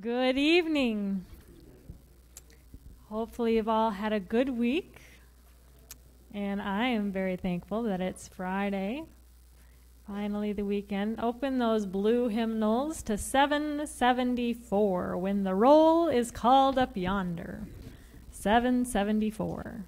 Good evening. Hopefully, you've all had a good week. And I am very thankful that it's Friday. Finally, the weekend. Open those blue hymnals to 774 when the roll is called up yonder. 774.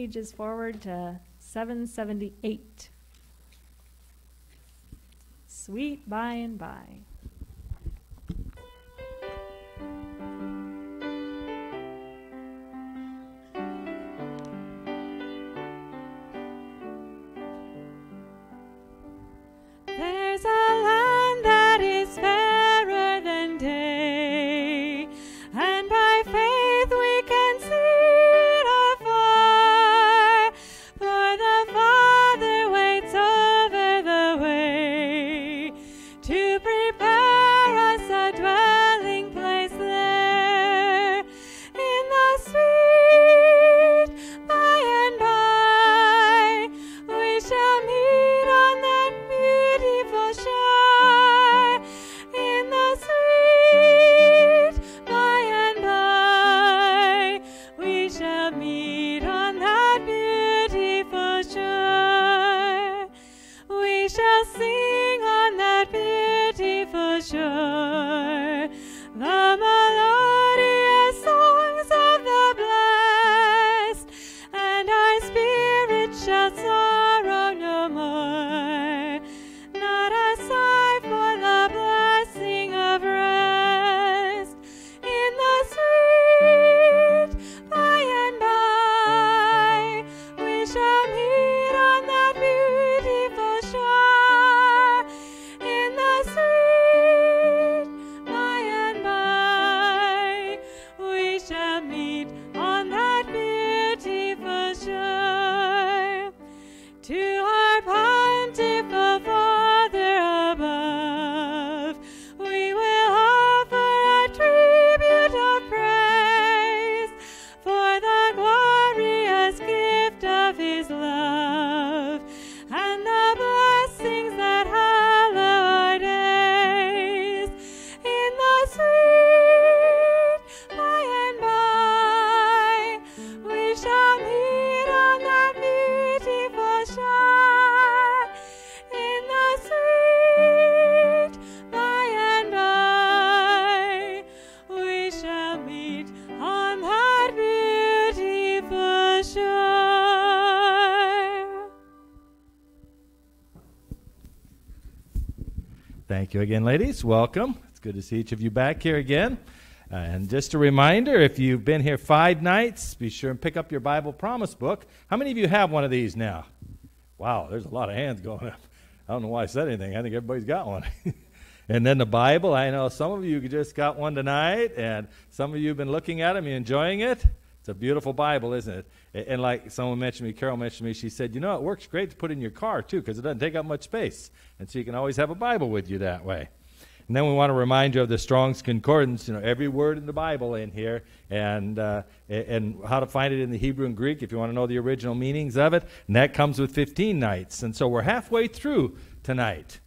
pages forward to 778. Sweet by and by. You again, ladies. Welcome. It's good to see each of you back here again. Uh, and just a reminder if you've been here five nights, be sure and pick up your Bible Promise book. How many of you have one of these now? Wow, there's a lot of hands going up. I don't know why I said anything. I think everybody's got one. and then the Bible. I know some of you just got one tonight, and some of you have been looking at them, you enjoying it. It's a beautiful Bible, isn't it? And like someone mentioned me, Carol mentioned me, she said, you know, it works great to put in your car too, because it doesn't take up much space. And so you can always have a Bible with you that way. And then we want to remind you of the Strong's Concordance, you know, every word in the Bible in here, and, uh, and how to find it in the Hebrew and Greek if you want to know the original meanings of it. And that comes with 15 nights. And so we're halfway through tonight.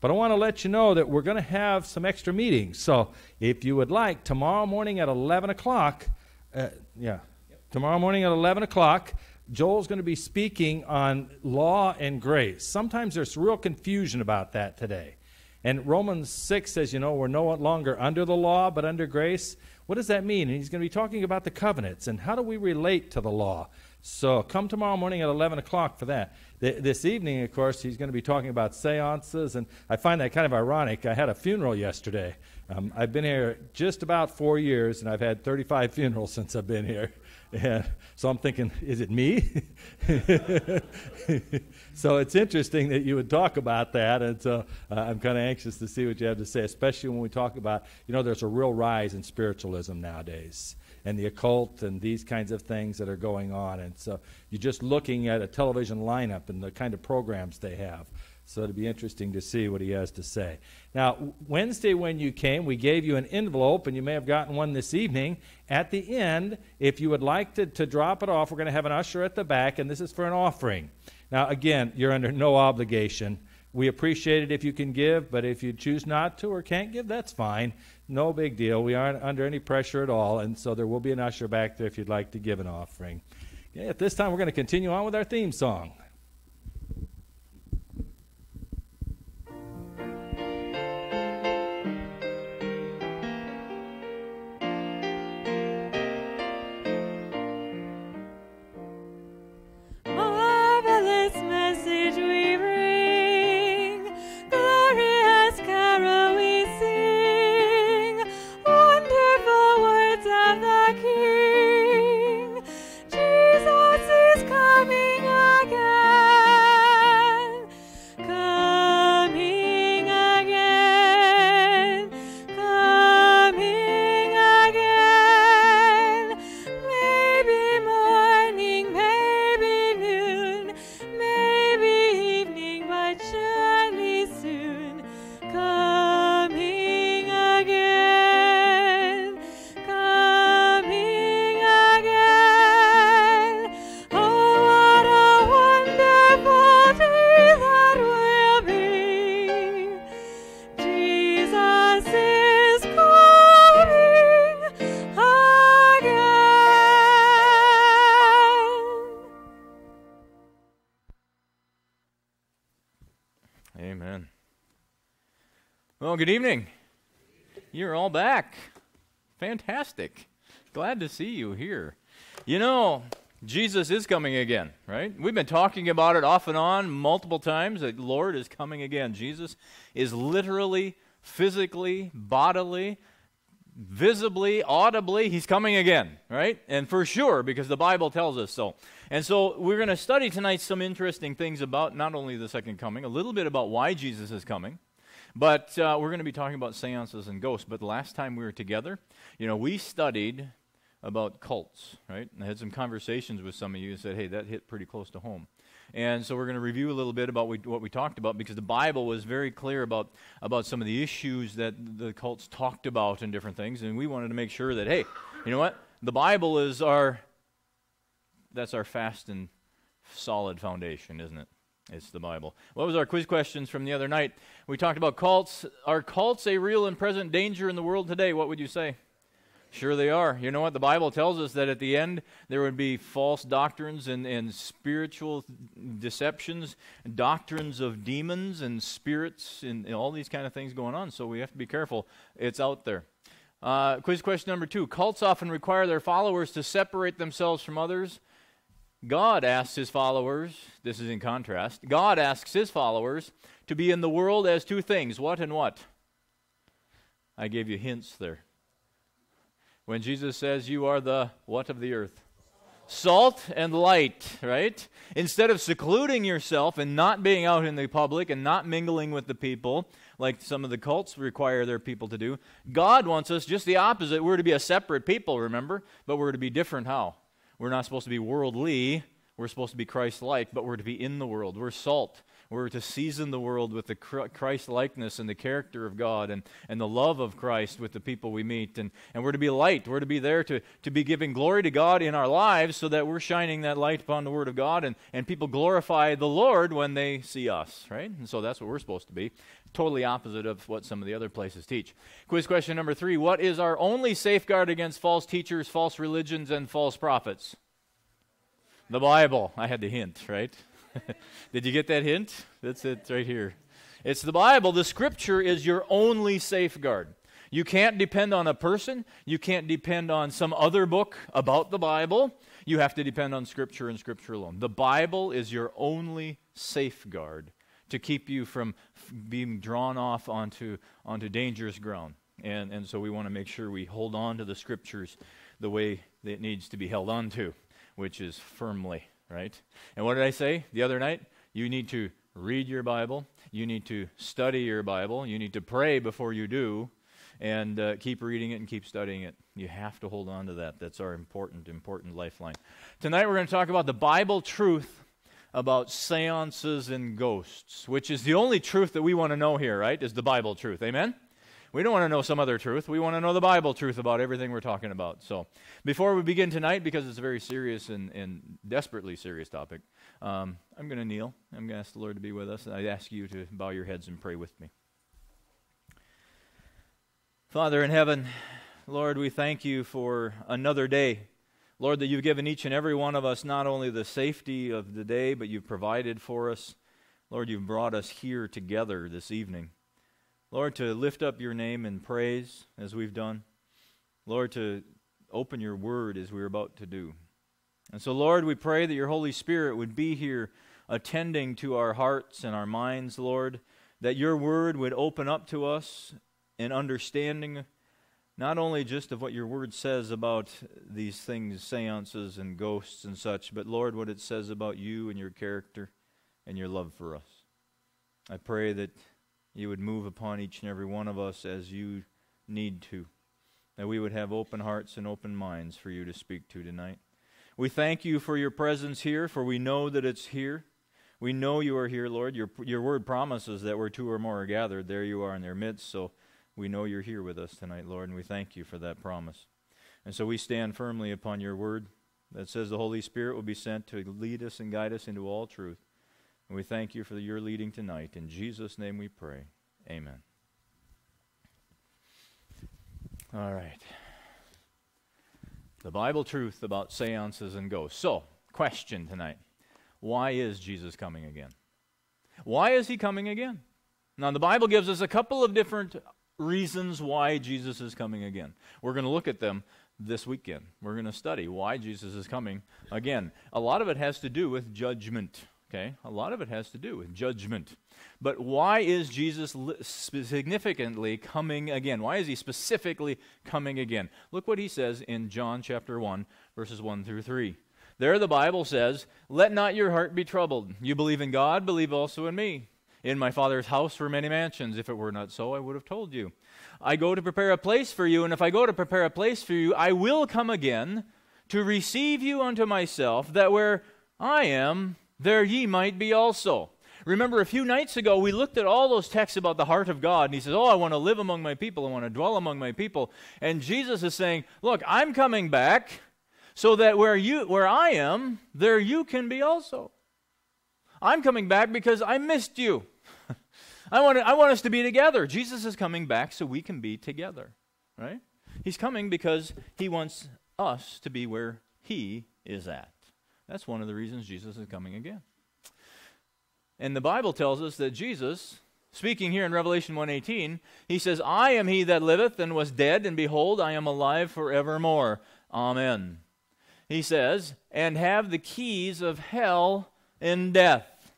But I want to let you know that we're going to have some extra meetings. So if you would like, tomorrow morning at 11 o'clock, uh, yeah, tomorrow morning at 11 o'clock, Joel's going to be speaking on law and grace. Sometimes there's real confusion about that today. And Romans 6 says, you know, we're no longer under the law, but under grace. What does that mean? And he's going to be talking about the covenants and how do we relate to the law. So come tomorrow morning at 11 o'clock for that. This evening, of course, he's going to be talking about seances, and I find that kind of ironic. I had a funeral yesterday. Um, I've been here just about four years, and I've had 35 funerals since I've been here. And so I'm thinking, is it me? so it's interesting that you would talk about that, and so uh, I'm kind of anxious to see what you have to say, especially when we talk about, you know, there's a real rise in spiritualism nowadays, and the occult, and these kinds of things that are going on, and so you're just looking at a television lineup and the kind of programs they have. So it'll be interesting to see what he has to say. Now, Wednesday, when you came, we gave you an envelope, and you may have gotten one this evening. At the end, if you would like to, to drop it off, we're going to have an usher at the back, and this is for an offering. Now, again, you're under no obligation. We appreciate it if you can give, but if you choose not to or can't give, that's fine. No big deal. We aren't under any pressure at all, and so there will be an usher back there if you'd like to give an offering. At this time, we're going to continue on with our theme song. Good evening. You're all back. Fantastic. Glad to see you here. You know, Jesus is coming again, right? We've been talking about it off and on multiple times. The Lord is coming again. Jesus is literally, physically, bodily, visibly, audibly, he's coming again, right? And for sure, because the Bible tells us so. And so we're going to study tonight some interesting things about not only the second coming, a little bit about why Jesus is coming, but uh, we're going to be talking about seances and ghosts. But the last time we were together, you know, we studied about cults, right? And I had some conversations with some of you and said, hey, that hit pretty close to home. And so we're going to review a little bit about what we talked about because the Bible was very clear about, about some of the issues that the cults talked about and different things. And we wanted to make sure that, hey, you know what? The Bible is our, that's our fast and solid foundation, isn't it? It's the Bible. What was our quiz questions from the other night? We talked about cults. Are cults a real and present danger in the world today? What would you say? Sure, they are. You know what? The Bible tells us that at the end there would be false doctrines and, and spiritual deceptions, doctrines of demons and spirits, and, and all these kind of things going on. So we have to be careful. It's out there. Uh, quiz question number two Cults often require their followers to separate themselves from others God asks his followers, this is in contrast, God asks his followers to be in the world as two things. What and what? I gave you hints there. When Jesus says, You are the what of the earth? Salt and light, right? Instead of secluding yourself and not being out in the public and not mingling with the people, like some of the cults require their people to do, God wants us just the opposite. We're to be a separate people, remember? But we're to be different how? We're not supposed to be worldly. We're supposed to be Christ like, but we're to be in the world. We're salt. We're to season the world with the Christ likeness and the character of God and, and the love of Christ with the people we meet. And, and we're to be light. We're to be there to, to be giving glory to God in our lives so that we're shining that light upon the Word of God and, and people glorify the Lord when they see us, right? And so that's what we're supposed to be. Totally opposite of what some of the other places teach. Quiz question number three What is our only safeguard against false teachers, false religions, and false prophets? The Bible. I had the hint, right? Did you get that hint? That's it right here. It's the Bible. The Scripture is your only safeguard. You can't depend on a person. You can't depend on some other book about the Bible. You have to depend on Scripture and Scripture alone. The Bible is your only safeguard to keep you from being drawn off onto, onto dangerous ground. And, and so we want to make sure we hold on to the scriptures the way that it needs to be held on to, which is firmly, right? And what did I say the other night? You need to read your Bible, you need to study your Bible, you need to pray before you do, and uh, keep reading it and keep studying it. You have to hold on to that. That's our important, important lifeline. Tonight we're going to talk about the Bible truth about seances and ghosts, which is the only truth that we want to know here, right? Is the Bible truth. Amen? We don't want to know some other truth. We want to know the Bible truth about everything we're talking about. So, before we begin tonight, because it's a very serious and, and desperately serious topic, um, I'm going to kneel. I'm going to ask the Lord to be with us. And I ask you to bow your heads and pray with me. Father in heaven, Lord, we thank you for another day Lord, that you've given each and every one of us not only the safety of the day, but you've provided for us. Lord, you've brought us here together this evening. Lord, to lift up your name in praise as we've done. Lord, to open your word as we're about to do. And so, Lord, we pray that your Holy Spirit would be here attending to our hearts and our minds, Lord, that your word would open up to us in understanding not only just of what your word says about these things, seances and ghosts and such, but Lord, what it says about you and your character and your love for us. I pray that you would move upon each and every one of us as you need to, that we would have open hearts and open minds for you to speak to tonight. We thank you for your presence here, for we know that it's here. We know you are here, Lord. Your, your word promises that where two or more are gathered, there you are in their midst. So we know you're here with us tonight, Lord, and we thank you for that promise. And so we stand firmly upon your word that says the Holy Spirit will be sent to lead us and guide us into all truth. And we thank you for your leading tonight. In Jesus' name we pray. Amen. All right. The Bible truth about seances and ghosts. So, question tonight Why is Jesus coming again? Why is he coming again? Now, the Bible gives us a couple of different reasons why Jesus is coming again. We're going to look at them this weekend. We're going to study why Jesus is coming again. A lot of it has to do with judgment. Okay? A lot of it has to do with judgment. But why is Jesus significantly coming again? Why is he specifically coming again? Look what he says in John chapter 1, verses 1 through 3. There the Bible says, Let not your heart be troubled. You believe in God, believe also in me. In my Father's house were many mansions. If it were not so, I would have told you. I go to prepare a place for you, and if I go to prepare a place for you, I will come again to receive you unto myself, that where I am, there ye might be also. Remember, a few nights ago, we looked at all those texts about the heart of God, and he says, Oh, I want to live among my people, I want to dwell among my people. And Jesus is saying, Look, I'm coming back so that where, you, where I am, there you can be also. I'm coming back because I missed you. I want, I want us to be together. Jesus is coming back so we can be together, right? He's coming because he wants us to be where he is at. That's one of the reasons Jesus is coming again. And the Bible tells us that Jesus, speaking here in Revelation 1:18, he says, "I am he that liveth and was dead, and behold, I am alive forevermore." Amen. he says, and have the keys of hell and death.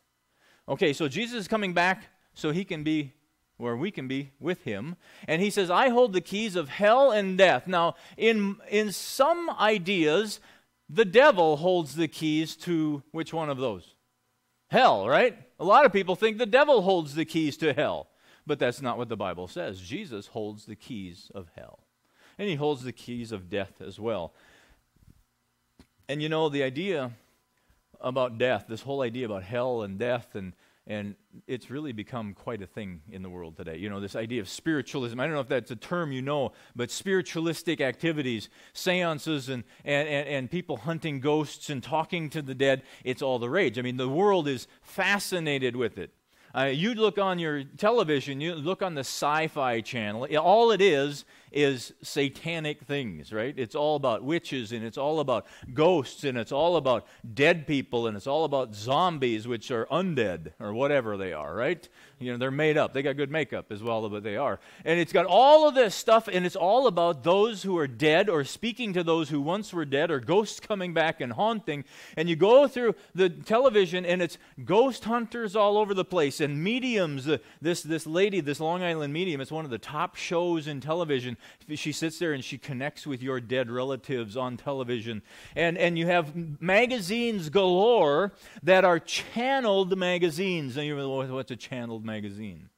Okay, so Jesus is coming back so he can be where we can be with him. And he says, I hold the keys of hell and death. Now, in, in some ideas, the devil holds the keys to which one of those? Hell, right? A lot of people think the devil holds the keys to hell. But that's not what the Bible says. Jesus holds the keys of hell. And he holds the keys of death as well. And you know, the idea about death, this whole idea about hell and death and and it's really become quite a thing in the world today. You know, this idea of spiritualism. I don't know if that's a term you know, but spiritualistic activities, seances, and, and, and, and, people hunting ghosts and talking to the dead, it's all the rage. I mean, the world is fascinated with it. Uh, you look on your television, you look on the sci fi channel, all it is is satanic things, right? It's all about witches and it's all about ghosts and it's all about dead people and it's all about zombies, which are undead or whatever they are, right? You know, they're made up. They got good makeup as well, but they are. And it's got all of this stuff and it's all about those who are dead or speaking to those who once were dead or ghosts coming back and haunting. And you go through the television and it's ghost hunters all over the place and mediums. This, this lady, this Long Island medium, it's one of the top shows in television she sits there and she connects with your dead relatives on television. And, and you have magazines galore that are channeled magazines. And you're what's a channeled magazine?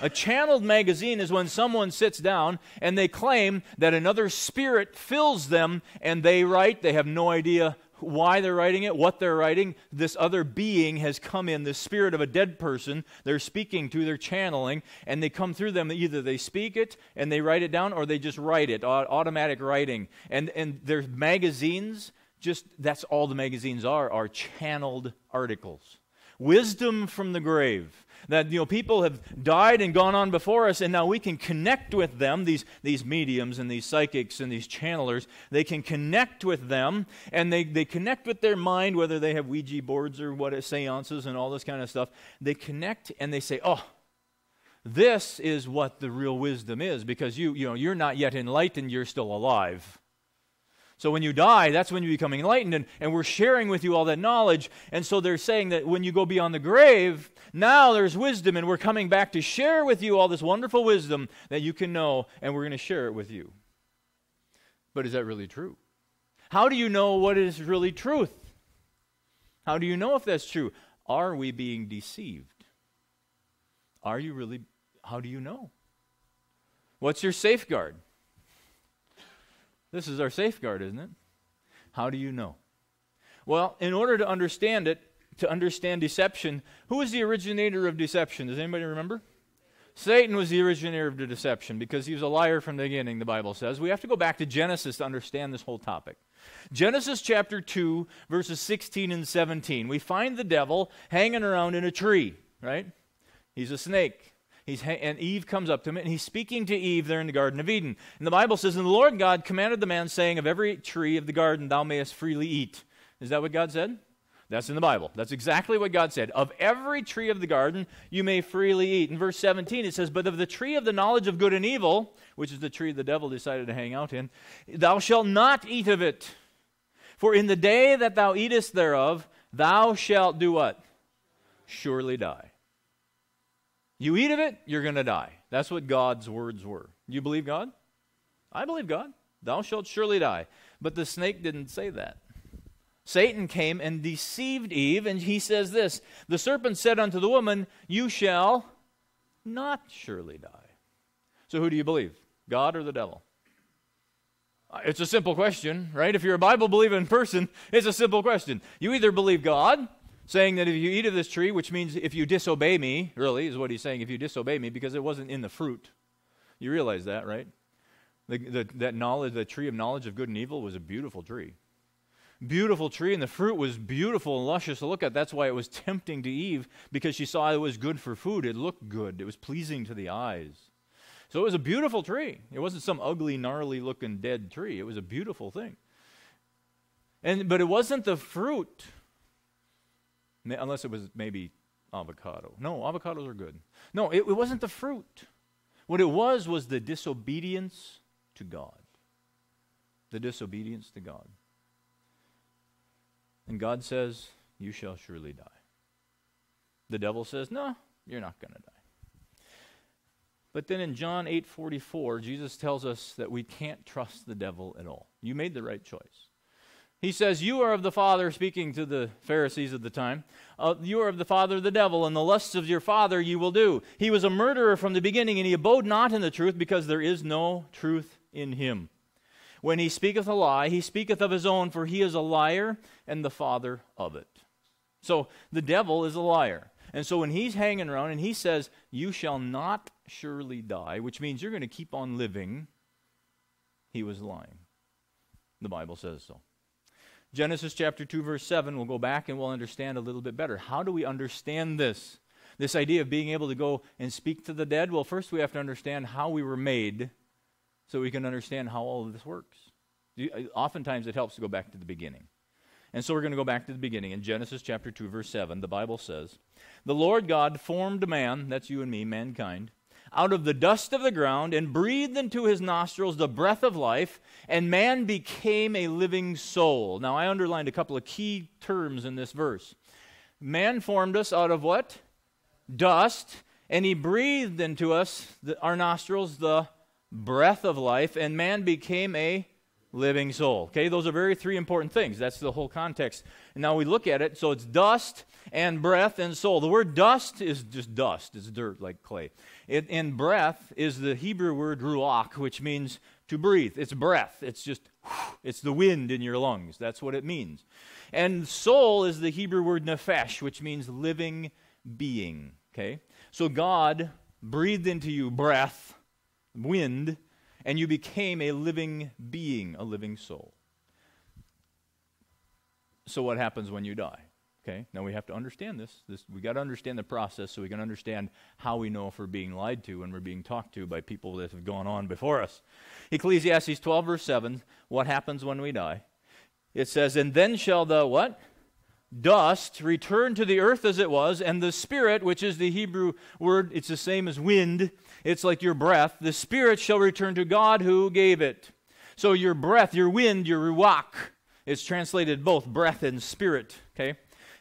A channeled magazine is when someone sits down and they claim that another spirit fills them and they write. They have no idea why they're writing it, what they're writing. This other being has come in, the spirit of a dead person. They're speaking to, they're channeling, and they come through them. Either they speak it and they write it down, or they just write it, automatic writing. And, and there's magazines, just that's all the magazines are, are channeled articles. Wisdom from the grave that you know people have died and gone on before us and now we can connect with them these these mediums and these psychics and these channelers they can connect with them and they, they connect with their mind whether they have ouija boards or what seances and all this kind of stuff. They connect and they say oh this is what the real wisdom is because you you know you're not yet enlightened you're still alive so when you die, that's when you become enlightened, and, and we're sharing with you all that knowledge. And so they're saying that when you go beyond the grave, now there's wisdom, and we're coming back to share with you all this wonderful wisdom that you can know, and we're going to share it with you. But is that really true? How do you know what is really truth? How do you know if that's true? Are we being deceived? Are you really, how do you know? What's your safeguard? This is our safeguard, isn't it? How do you know? Well, in order to understand it, to understand deception, who is the originator of deception? Does anybody remember? Satan was the originator of the deception because he was a liar from the beginning, the Bible says. We have to go back to Genesis to understand this whole topic. Genesis chapter 2, verses 16 and 17. We find the devil hanging around in a tree, right? He's a snake. He's, and Eve comes up to him, and he's speaking to Eve there in the Garden of Eden. And the Bible says, And the Lord God commanded the man, saying, Of every tree of the garden thou mayest freely eat. Is that what God said? That's in the Bible. That's exactly what God said. Of every tree of the garden you may freely eat. In verse 17 it says, But of the tree of the knowledge of good and evil, which is the tree the devil decided to hang out in, thou shalt not eat of it. For in the day that thou eatest thereof, thou shalt do what? Surely die. You eat of it, you're going to die. That's what God's words were. You believe God? I believe God. Thou shalt surely die. But the snake didn't say that. Satan came and deceived Eve, and he says this The serpent said unto the woman, You shall not surely die. So who do you believe? God or the devil? It's a simple question, right? If you're a Bible believing person, it's a simple question. You either believe God saying that if you eat of this tree, which means if you disobey me, really, is what he's saying, if you disobey me, because it wasn't in the fruit. You realize that, right? The, the, that knowledge, the tree of knowledge of good and evil was a beautiful tree. Beautiful tree, and the fruit was beautiful and luscious to look at. That's why it was tempting to Eve, because she saw it was good for food. It looked good, it was pleasing to the eyes. So it was a beautiful tree. It wasn't some ugly, gnarly looking dead tree. It was a beautiful thing. And, but it wasn't the fruit unless it was maybe avocado. No, avocados are good. No, it, it wasn't the fruit. What it was was the disobedience to God. The disobedience to God. And God says, You shall surely die. The devil says, No, you're not going to die. But then in John 8:44, Jesus tells us that we can't trust the devil at all. You made the right choice. He says, You are of the Father, speaking to the Pharisees of the time. Uh, you are of the Father, of the devil, and the lusts of your father you will do. He was a murderer from the beginning, and he abode not in the truth, because there is no truth in him. When he speaketh a lie, he speaketh of his own, for he is a liar and the father of it. So the devil is a liar. And so when he's hanging around and he says, You shall not surely die, which means you're going to keep on living, he was lying. The Bible says so. Genesis chapter 2, verse 7, we'll go back and we'll understand a little bit better. How do we understand this? This idea of being able to go and speak to the dead? Well, first we have to understand how we were made so we can understand how all of this works. Uh, oftentimes it helps to go back to the beginning. And so we're going to go back to the beginning. In Genesis chapter 2, verse 7, the Bible says, The Lord God formed man, that's you and me, mankind, out of the dust of the ground and breathed into his nostrils the breath of life, and man became a living soul. Now, I underlined a couple of key terms in this verse. Man formed us out of what? Dust, and he breathed into us, the, our nostrils, the breath of life, and man became a living soul. Okay, those are very three important things. That's the whole context. Now we look at it. So it's dust and breath and soul. The word dust is just dust, it's dirt like clay. It, and breath is the Hebrew word ruach, which means to breathe. It's breath. It's just, it's the wind in your lungs. That's what it means. And soul is the Hebrew word nefesh, which means living being. Okay? So God breathed into you breath, wind, and you became a living being, a living soul. So, what happens when you die? Okay, now we have to understand this. this we got to understand the process so we can understand how we know if we're being lied to and we're being talked to by people that have gone on before us. Ecclesiastes 12, verse 7, what happens when we die? It says, And then shall the what? Dust return to the earth as it was, and the spirit, which is the Hebrew word, it's the same as wind, it's like your breath, the spirit shall return to God who gave it. So your breath, your wind, your ruach, it's translated both breath and spirit, okay?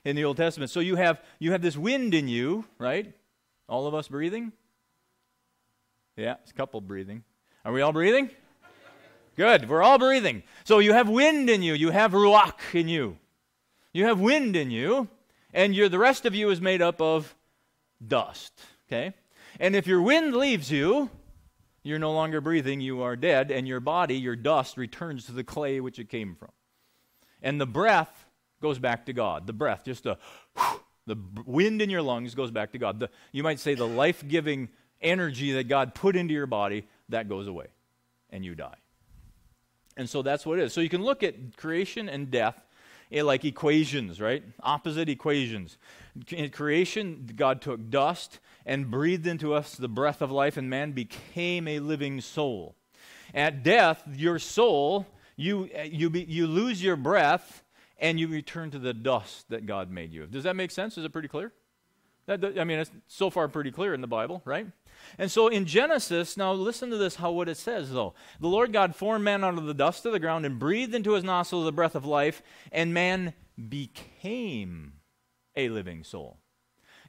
In the Old Testament. So you have you have this wind in you, right? All of us breathing? Yeah, it's a couple breathing. Are we all breathing? Good. We're all breathing. So you have wind in you. You have ruach in you. You have wind in you, and you're, the rest of you is made up of dust. Okay? And if your wind leaves you, you're no longer breathing, you are dead, and your body, your dust, returns to the clay which it came from. And the breath goes back to God. The breath, just the, the wind in your lungs goes back to God. The, you might say the life giving energy that God put into your body, that goes away, and you die. And so that's what it is. So you can look at creation and death eh, like equations, right? Opposite equations. In creation, God took dust and breathed into us the breath of life, and man became a living soul. At death, your soul, you, eh, you, be, you lose your breath and you return to the dust that God made you of. Does that make sense? Is it pretty clear? That, I mean, it's so far pretty clear in the Bible, right? And so in Genesis, now listen to this, how what it says though. The Lord God formed man out of the dust of the ground and breathed into his nostrils the breath of life, and man became a living soul.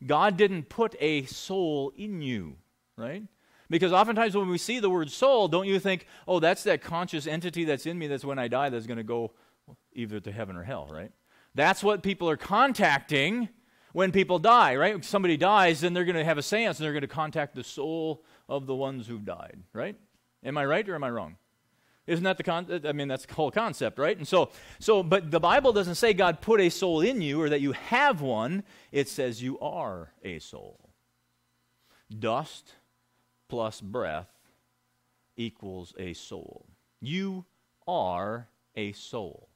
God didn't put a soul in you, right? Because oftentimes when we see the word soul, don't you think, oh, that's that conscious entity that's in me that's when I die that's going to go either to heaven or hell, right? That's what people are contacting when people die, right? If somebody dies, then they're going to have a seance and they're going to contact the soul of the ones who've died, right? Am I right or am I wrong? Isn't that the con? I mean, that's the whole concept, right? And so, so, but the Bible doesn't say God put a soul in you or that you have one. It says you are a soul. Dust plus breath equals a soul. You are a soul.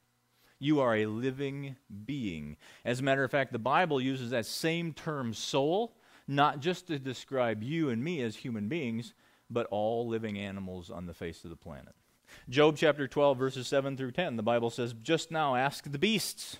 You are a living being. As a matter of fact, the Bible uses that same term, soul, not just to describe you and me as human beings, but all living animals on the face of the planet. Job chapter 12, verses 7 through 10, the Bible says, Just now ask the beasts,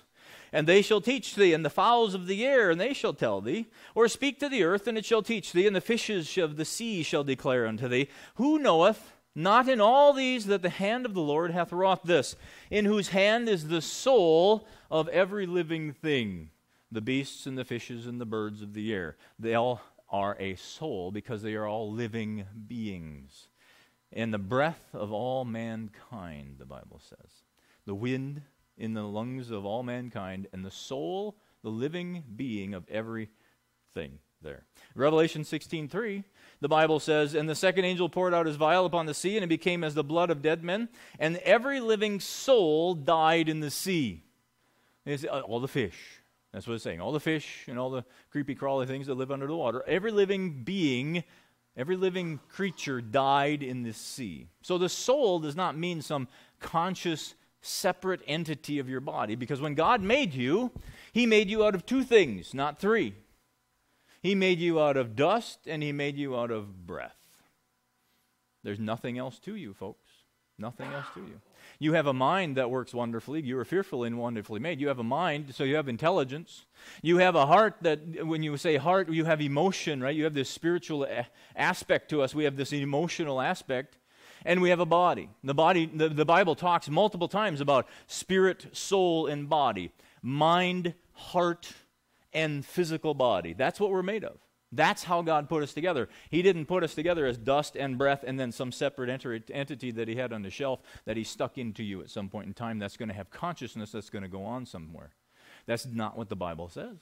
and they shall teach thee, and the fowls of the air, and they shall tell thee. Or speak to the earth, and it shall teach thee, and the fishes of the sea shall declare unto thee. Who knoweth Not in all these that the hand of the Lord hath wrought this, in whose hand is the soul of every living thing, the beasts and the fishes and the birds of the air. They all are a soul because they are all living beings. And the breath of all mankind, the Bible says. The wind in the lungs of all mankind, and the soul, the living being of everything there. Revelation 16:3, the Bible says, "And the second angel poured out his vial upon the sea, and it became as the blood of dead men, and every living soul died in the sea." It's, uh, all the fish. That's what it's saying. All the fish and all the creepy crawly things that live under the water. Every living being, every living creature died in the sea. So the soul does not mean some conscious separate entity of your body because when God made you, he made you out of two things, not three. He made you out of dust and He made you out of breath. There's nothing else to you, folks. Nothing else to you. You have a mind that works wonderfully. You are fearfully and wonderfully made. You have a mind, so you have intelligence. You have a heart that, when you say heart, you have emotion, right? You have this spiritual aspect to us. We have this emotional aspect. And we have a body. The body, the, the Bible talks multiple times about spirit, soul, and body. Mind, heart, and physical body. That's what we're made of. That's how God put us together. He didn't put us together as dust and breath and then some separate entity that He had on the shelf that He stuck into you at some point in time that's going to have consciousness that's going to go on somewhere. That's not what the Bible says.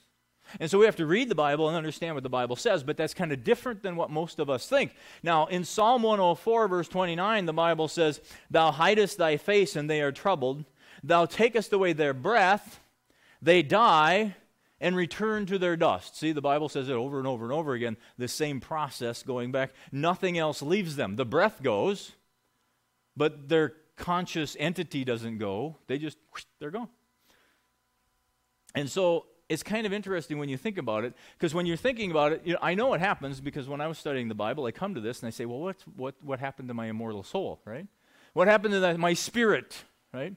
And so we have to read the Bible and understand what the Bible says, but that's kind of different than what most of us think. Now, in Psalm 104, verse 29, the Bible says, Thou hidest thy face, and they are troubled. Thou takest away their breath, they die, and return to their dust. See, the Bible says it over and over and over again, the same process going back. Nothing else leaves them. The breath goes, but their conscious entity doesn't go. They just, they're gone. And so it's kind of interesting when you think about it, because when you're thinking about it, you know, I know what happens because when I was studying the Bible, I come to this and I say, well, what, what, what happened to my immortal soul, right? What happened to that, my spirit, right?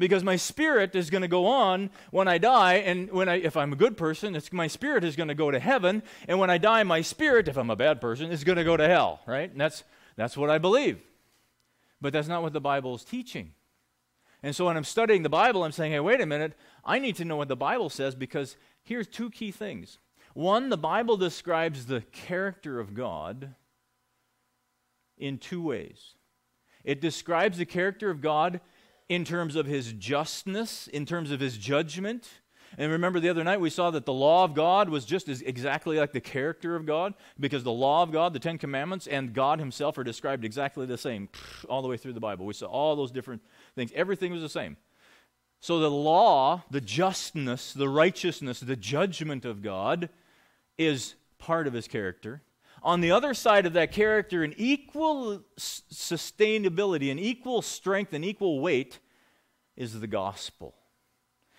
Because my spirit is going to go on when I die, and when I, if I'm a good person, my spirit is going to go to heaven, and when I die, my spirit, if I'm a bad person, is going to go to hell, right? And that's, that's what I believe. But that's not what the Bible is teaching. And so when I'm studying the Bible, I'm saying, hey, wait a minute, I need to know what the Bible says because here's two key things. One, the Bible describes the character of God in two ways. It describes the character of God in terms of his justness, in terms of his judgment. And remember the other night we saw that the law of God was just as exactly like the character of God because the law of God, the 10 commandments and God himself are described exactly the same all the way through the Bible. We saw all those different things. Everything was the same. So the law, the justness, the righteousness, the judgment of God is part of his character. On the other side of that character, an equal sustainability, an equal strength, and equal weight, is the gospel,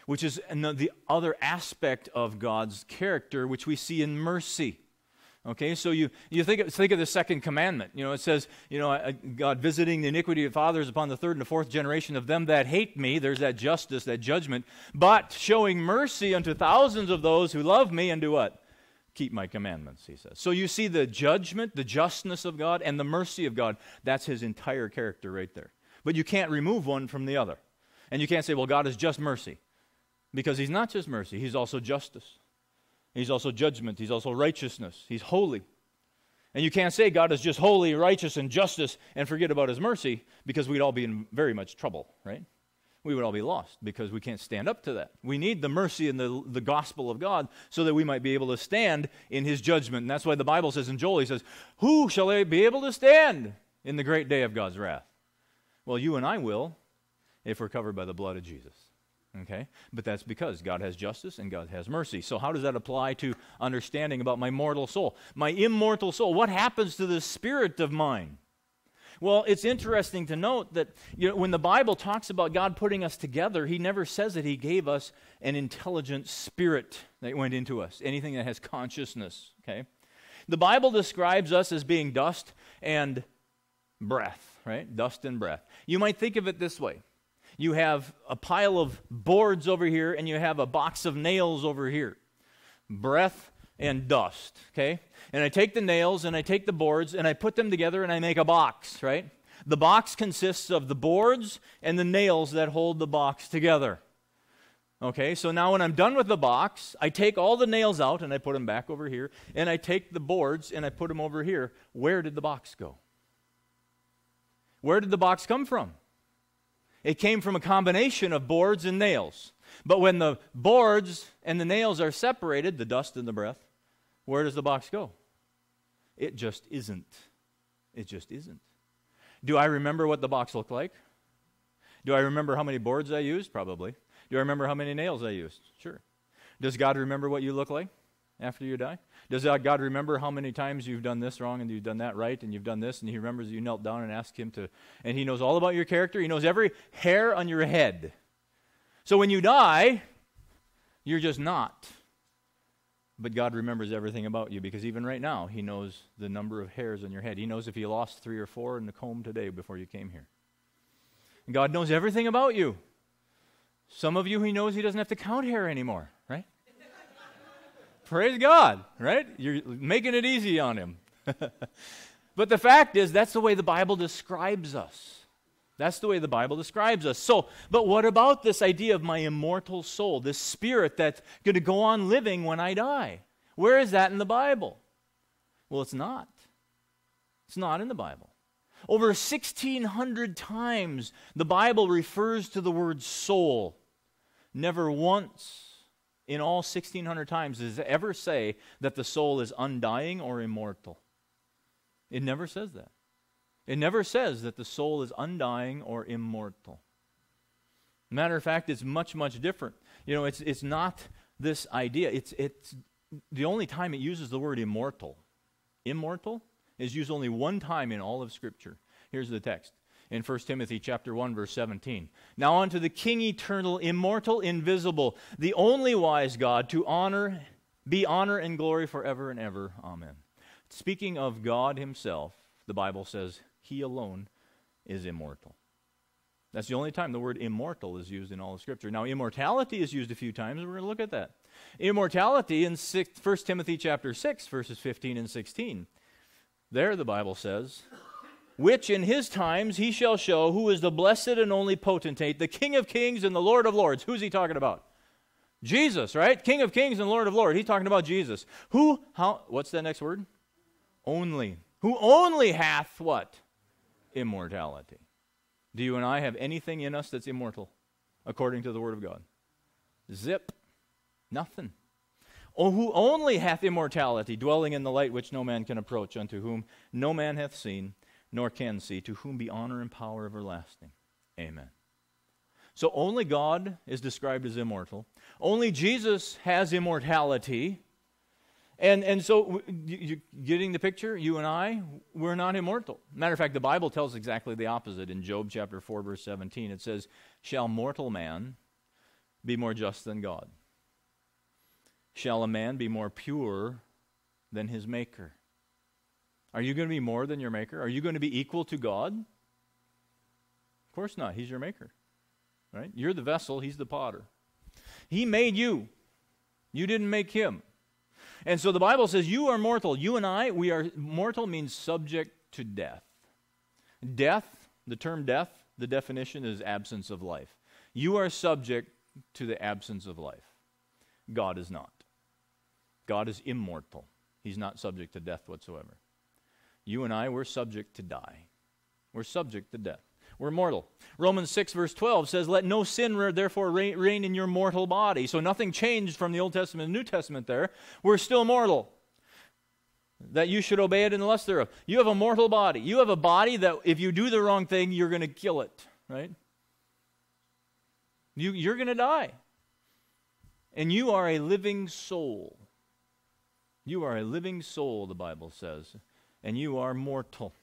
which is the other aspect of God's character, which we see in mercy. Okay, so you, you think, of, think of the second commandment. You know, it says, you know, uh, God visiting the iniquity of fathers upon the third and the fourth generation of them that hate me. There's that justice, that judgment. But showing mercy unto thousands of those who love me and do what? Keep my commandments, he says. So you see the judgment, the justness of God, and the mercy of God. That's his entire character right there. But you can't remove one from the other. And you can't say, well, God is just mercy. Because he's not just mercy, he's also justice. He's also judgment. He's also righteousness. He's holy. And you can't say God is just holy, righteous, and justice and forget about his mercy because we'd all be in very much trouble, right? We would all be lost because we can't stand up to that. We need the mercy and the, the gospel of God so that we might be able to stand in his judgment. And that's why the Bible says in Joel, he says, Who shall be able to stand in the great day of God's wrath? Well, you and I will if we're covered by the blood of Jesus. Okay? But that's because God has justice and God has mercy. So, how does that apply to understanding about my mortal soul? My immortal soul. What happens to the spirit of mine? Well, it's interesting to note that you know, when the Bible talks about God putting us together, He never says that He gave us an intelligent spirit that went into us, anything that has consciousness. Okay? The Bible describes us as being dust and breath, right? Dust and breath. You might think of it this way you have a pile of boards over here, and you have a box of nails over here. Breath and dust, okay? And I take the nails and I take the boards and I put them together and I make a box, right? The box consists of the boards and the nails that hold the box together. Okay, so now when I'm done with the box, I take all the nails out and I put them back over here, and I take the boards and I put them over here. Where did the box go? Where did the box come from? It came from a combination of boards and nails. But when the boards and the nails are separated, the dust and the breath, where does the box go? It just isn't. It just isn't. Do I remember what the box looked like? Do I remember how many boards I used? Probably. Do I remember how many nails I used? Sure. Does God remember what you look like after you die? Does God remember how many times you've done this wrong and you've done that right and you've done this and He remembers you knelt down and asked Him to, and He knows all about your character? He knows every hair on your head. So when you die, you're just not. But God remembers everything about you because even right now, He knows the number of hairs on your head. He knows if you lost three or four in the comb today before you came here. And God knows everything about you. Some of you, He knows He doesn't have to count hair anymore, right? Praise God, right? You're making it easy on Him. but the fact is, that's the way the Bible describes us. That's the way the Bible describes us. So, but what about this idea of my immortal soul, this spirit that's going to go on living when I die? Where is that in the Bible? Well, it's not. It's not in the Bible. Over 1,600 times, the Bible refers to the word soul. Never once in all 1,600 times does it ever say that the soul is undying or immortal. It never says that. It never says that the soul is undying or immortal. Matter of fact, it's much, much different. You know, it's, it's not this idea. It's, it's the only time it uses the word immortal. Immortal is used only one time in all of Scripture. Here's the text in 1 Timothy chapter 1 verse 17. Now unto the king eternal, immortal, invisible, the only wise God to honor be honor and glory forever and ever. Amen. Speaking of God himself, the Bible says he alone is immortal. That's the only time the word immortal is used in all of Scripture. Now, immortality is used a few times. We're going to look at that. Immortality in 1 Timothy chapter 6, verses 15 and 16. There the Bible says, which in his times he shall show who is the blessed and only potentate, the King of kings and the Lord of lords. Who's he talking about? Jesus, right? King of kings and Lord of lords. He's talking about Jesus. Who, how, what's that next word? Only. Who only hath what? Immortality. Do you and I have anything in us that's immortal, according to the Word of God? Zip. Nothing. Oh, who only hath immortality, dwelling in the light which no man can approach, unto whom no man hath seen, nor can see, to whom be honor and power everlasting. Amen. So only God is described as immortal. Only Jesus has immortality. And, and so, you, getting the picture? You and I, we're not immortal. Matter of fact, the Bible tells exactly the opposite. In Job chapter 4, verse 17, it says, Shall mortal man be more just than God? Shall a man be more pure than his maker? Are you going to be more than your maker? Are you going to be equal to God? Of course not. He's your maker. Right? You're the vessel, he's the potter. He made you. You didn't make him. And so the Bible says, You are mortal. You and I, we are mortal means subject to death. Death, the term death, the definition is absence of life. You are subject to the absence of life. God is not. God is immortal. He's not subject to death whatsoever. You and I, we're subject to die. We're subject to death. We're mortal. Romans 6, verse 12 says, Let no sin therefore reign in your mortal body. So nothing changed from the Old Testament and New Testament there. We're still mortal. That you should obey it in the lust thereof. You have a mortal body. You have a body that if you do the wrong thing, you're going to kill it, right? You, you're going to die. And you are a living soul. You are a living soul, the Bible says. And you are mortal.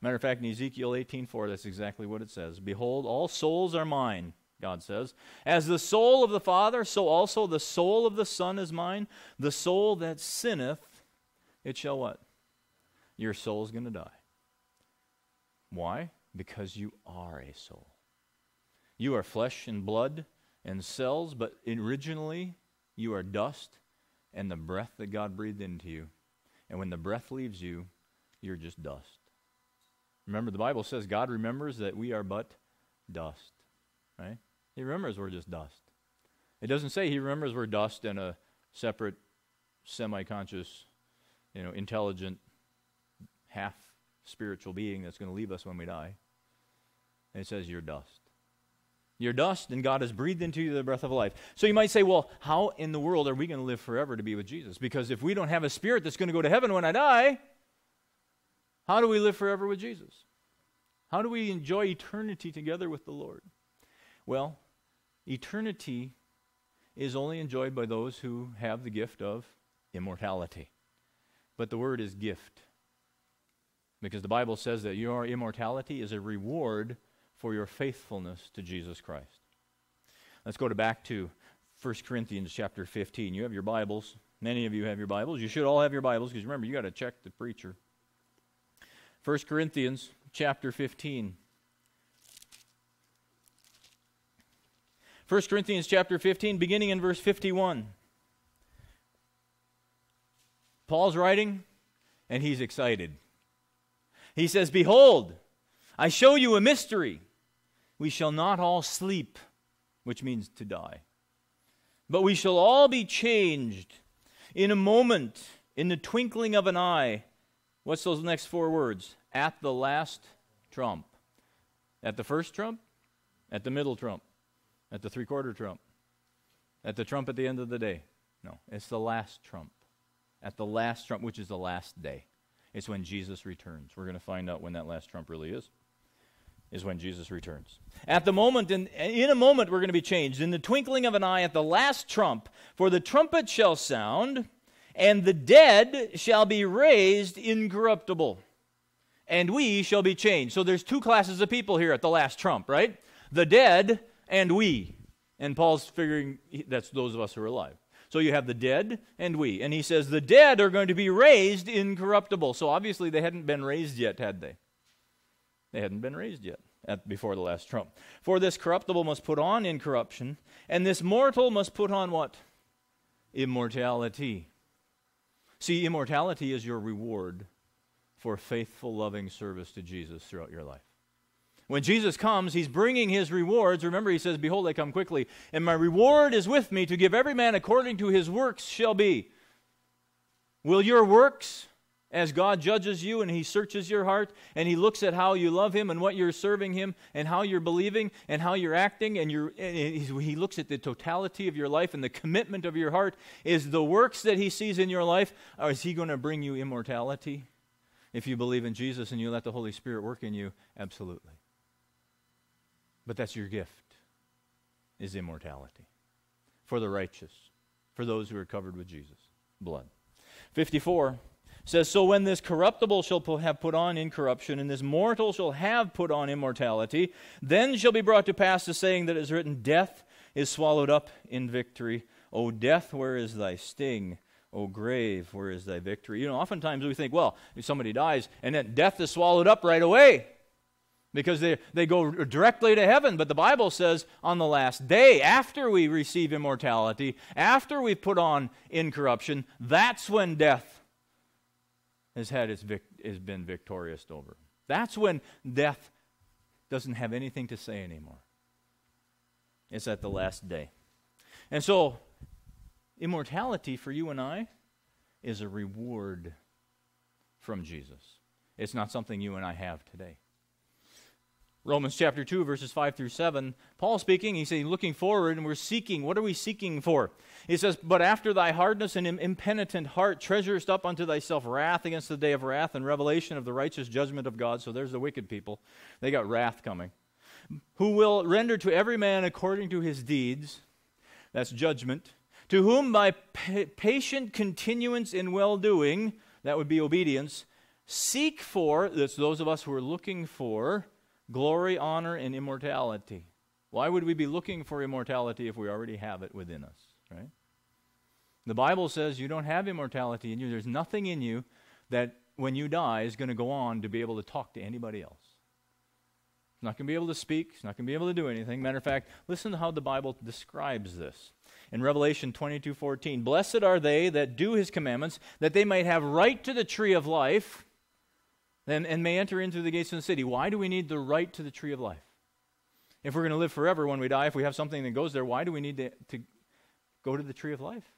Matter of fact, in Ezekiel 18:4, that's exactly what it says. Behold, all souls are mine, God says. As the soul of the Father, so also the soul of the Son is mine. The soul that sinneth, it shall what? Your soul's going to die. Why? Because you are a soul. You are flesh and blood and cells, but originally you are dust and the breath that God breathed into you. And when the breath leaves you, you're just dust. Remember, the Bible says God remembers that we are but dust, right? He remembers we're just dust. It doesn't say he remembers we're dust and a separate, semi-conscious, you know, intelligent, half spiritual being that's going to leave us when we die. it says you're dust. You're dust, and God has breathed into you the breath of life. So you might say, well, how in the world are we going to live forever to be with Jesus? Because if we don't have a spirit that's going to go to heaven when I die, how do we live forever with Jesus? How do we enjoy eternity together with the Lord? Well, eternity is only enjoyed by those who have the gift of immortality. But the word is gift. Because the Bible says that your immortality is a reward for your faithfulness to Jesus Christ. Let's go to back to 1 Corinthians chapter 15. You have your Bibles. Many of you have your Bibles. You should all have your Bibles because remember, you got to check the preacher. 1 Corinthians chapter 15. 1 Corinthians chapter 15, beginning in verse 51. Paul's writing, and he's excited. He says, Behold, I show you a mystery. We shall not all sleep, which means to die, but we shall all be changed in a moment, in the twinkling of an eye. What's those next four words? At the last trump. At the first trump? At the middle trump? At the three quarter trump? At the trump at the end of the day? No, it's the last trump. At the last trump, which is the last day. It's when Jesus returns. We're going to find out when that last trump really is is when Jesus returns. At the moment, in, in a moment, we're going to be changed. In the twinkling of an eye, at the last trump, for the trumpet shall sound, and the dead shall be raised incorruptible, and we shall be changed. So there's two classes of people here at the last trump, right? The dead and we. And Paul's figuring that's those of us who are alive. So you have the dead and we. And he says the dead are going to be raised incorruptible. So obviously they hadn't been raised yet, had they? They hadn't been raised yet at, before the last trump. For this corruptible must put on incorruption, and this mortal must put on what? Immortality. See, immortality is your reward for faithful, loving service to Jesus throughout your life. When Jesus comes, he's bringing his rewards. Remember, he says, Behold, I come quickly, and my reward is with me to give every man according to his works shall be. Will your works as God judges you and He searches your heart and He looks at how you love Him and what you're serving Him and how you're believing and how you're acting, and, you're, and He looks at the totality of your life and the commitment of your heart, is the works that He sees in your life, or is He going to bring you immortality? If you believe in Jesus and you let the Holy Spirit work in you, absolutely. But that's your gift, is immortality for the righteous, for those who are covered with Jesus' blood. 54 says, So when this corruptible shall have put on incorruption, and this mortal shall have put on immortality, then shall be brought to pass the saying that is written, Death is swallowed up in victory. O death, where is thy sting? O grave, where is thy victory? You know, oftentimes we think, well, if somebody dies, and then death is swallowed up right away because they, they go directly to heaven. But the Bible says on the last day, after we receive immortality, after we put on incorruption, that's when death has had its vic- has been victorious over. That's when death doesn't have anything to say anymore. It's at the last day. And so immortality for you and I is a reward from Jesus. It's not something you and I have today. Romans chapter 2, verses 5 through 7. Paul speaking, he's saying, looking forward, and we're seeking. What are we seeking for? He says, But after thy hardness and impenitent heart treasurest up unto thyself wrath against the day of wrath and revelation of the righteous judgment of God. So there's the wicked people. They got wrath coming. Who will render to every man according to his deeds. That's judgment. To whom by pa- patient continuance in well doing, that would be obedience, seek for, that's those of us who are looking for, glory, honor, and immortality. Why would we be looking for immortality if we already have it within us, right? The Bible says you don't have immortality in you. There's nothing in you that when you die is going to go on to be able to talk to anybody else. It's not going to be able to speak. It's not going to be able to do anything. Matter of fact, listen to how the Bible describes this. In Revelation 22 14, blessed are they that do his commandments, that they might have right to the tree of life and, and may enter into the gates of the city. Why do we need the right to the tree of life? If we're going to live forever when we die, if we have something that goes there, why do we need to, to go to the tree of life?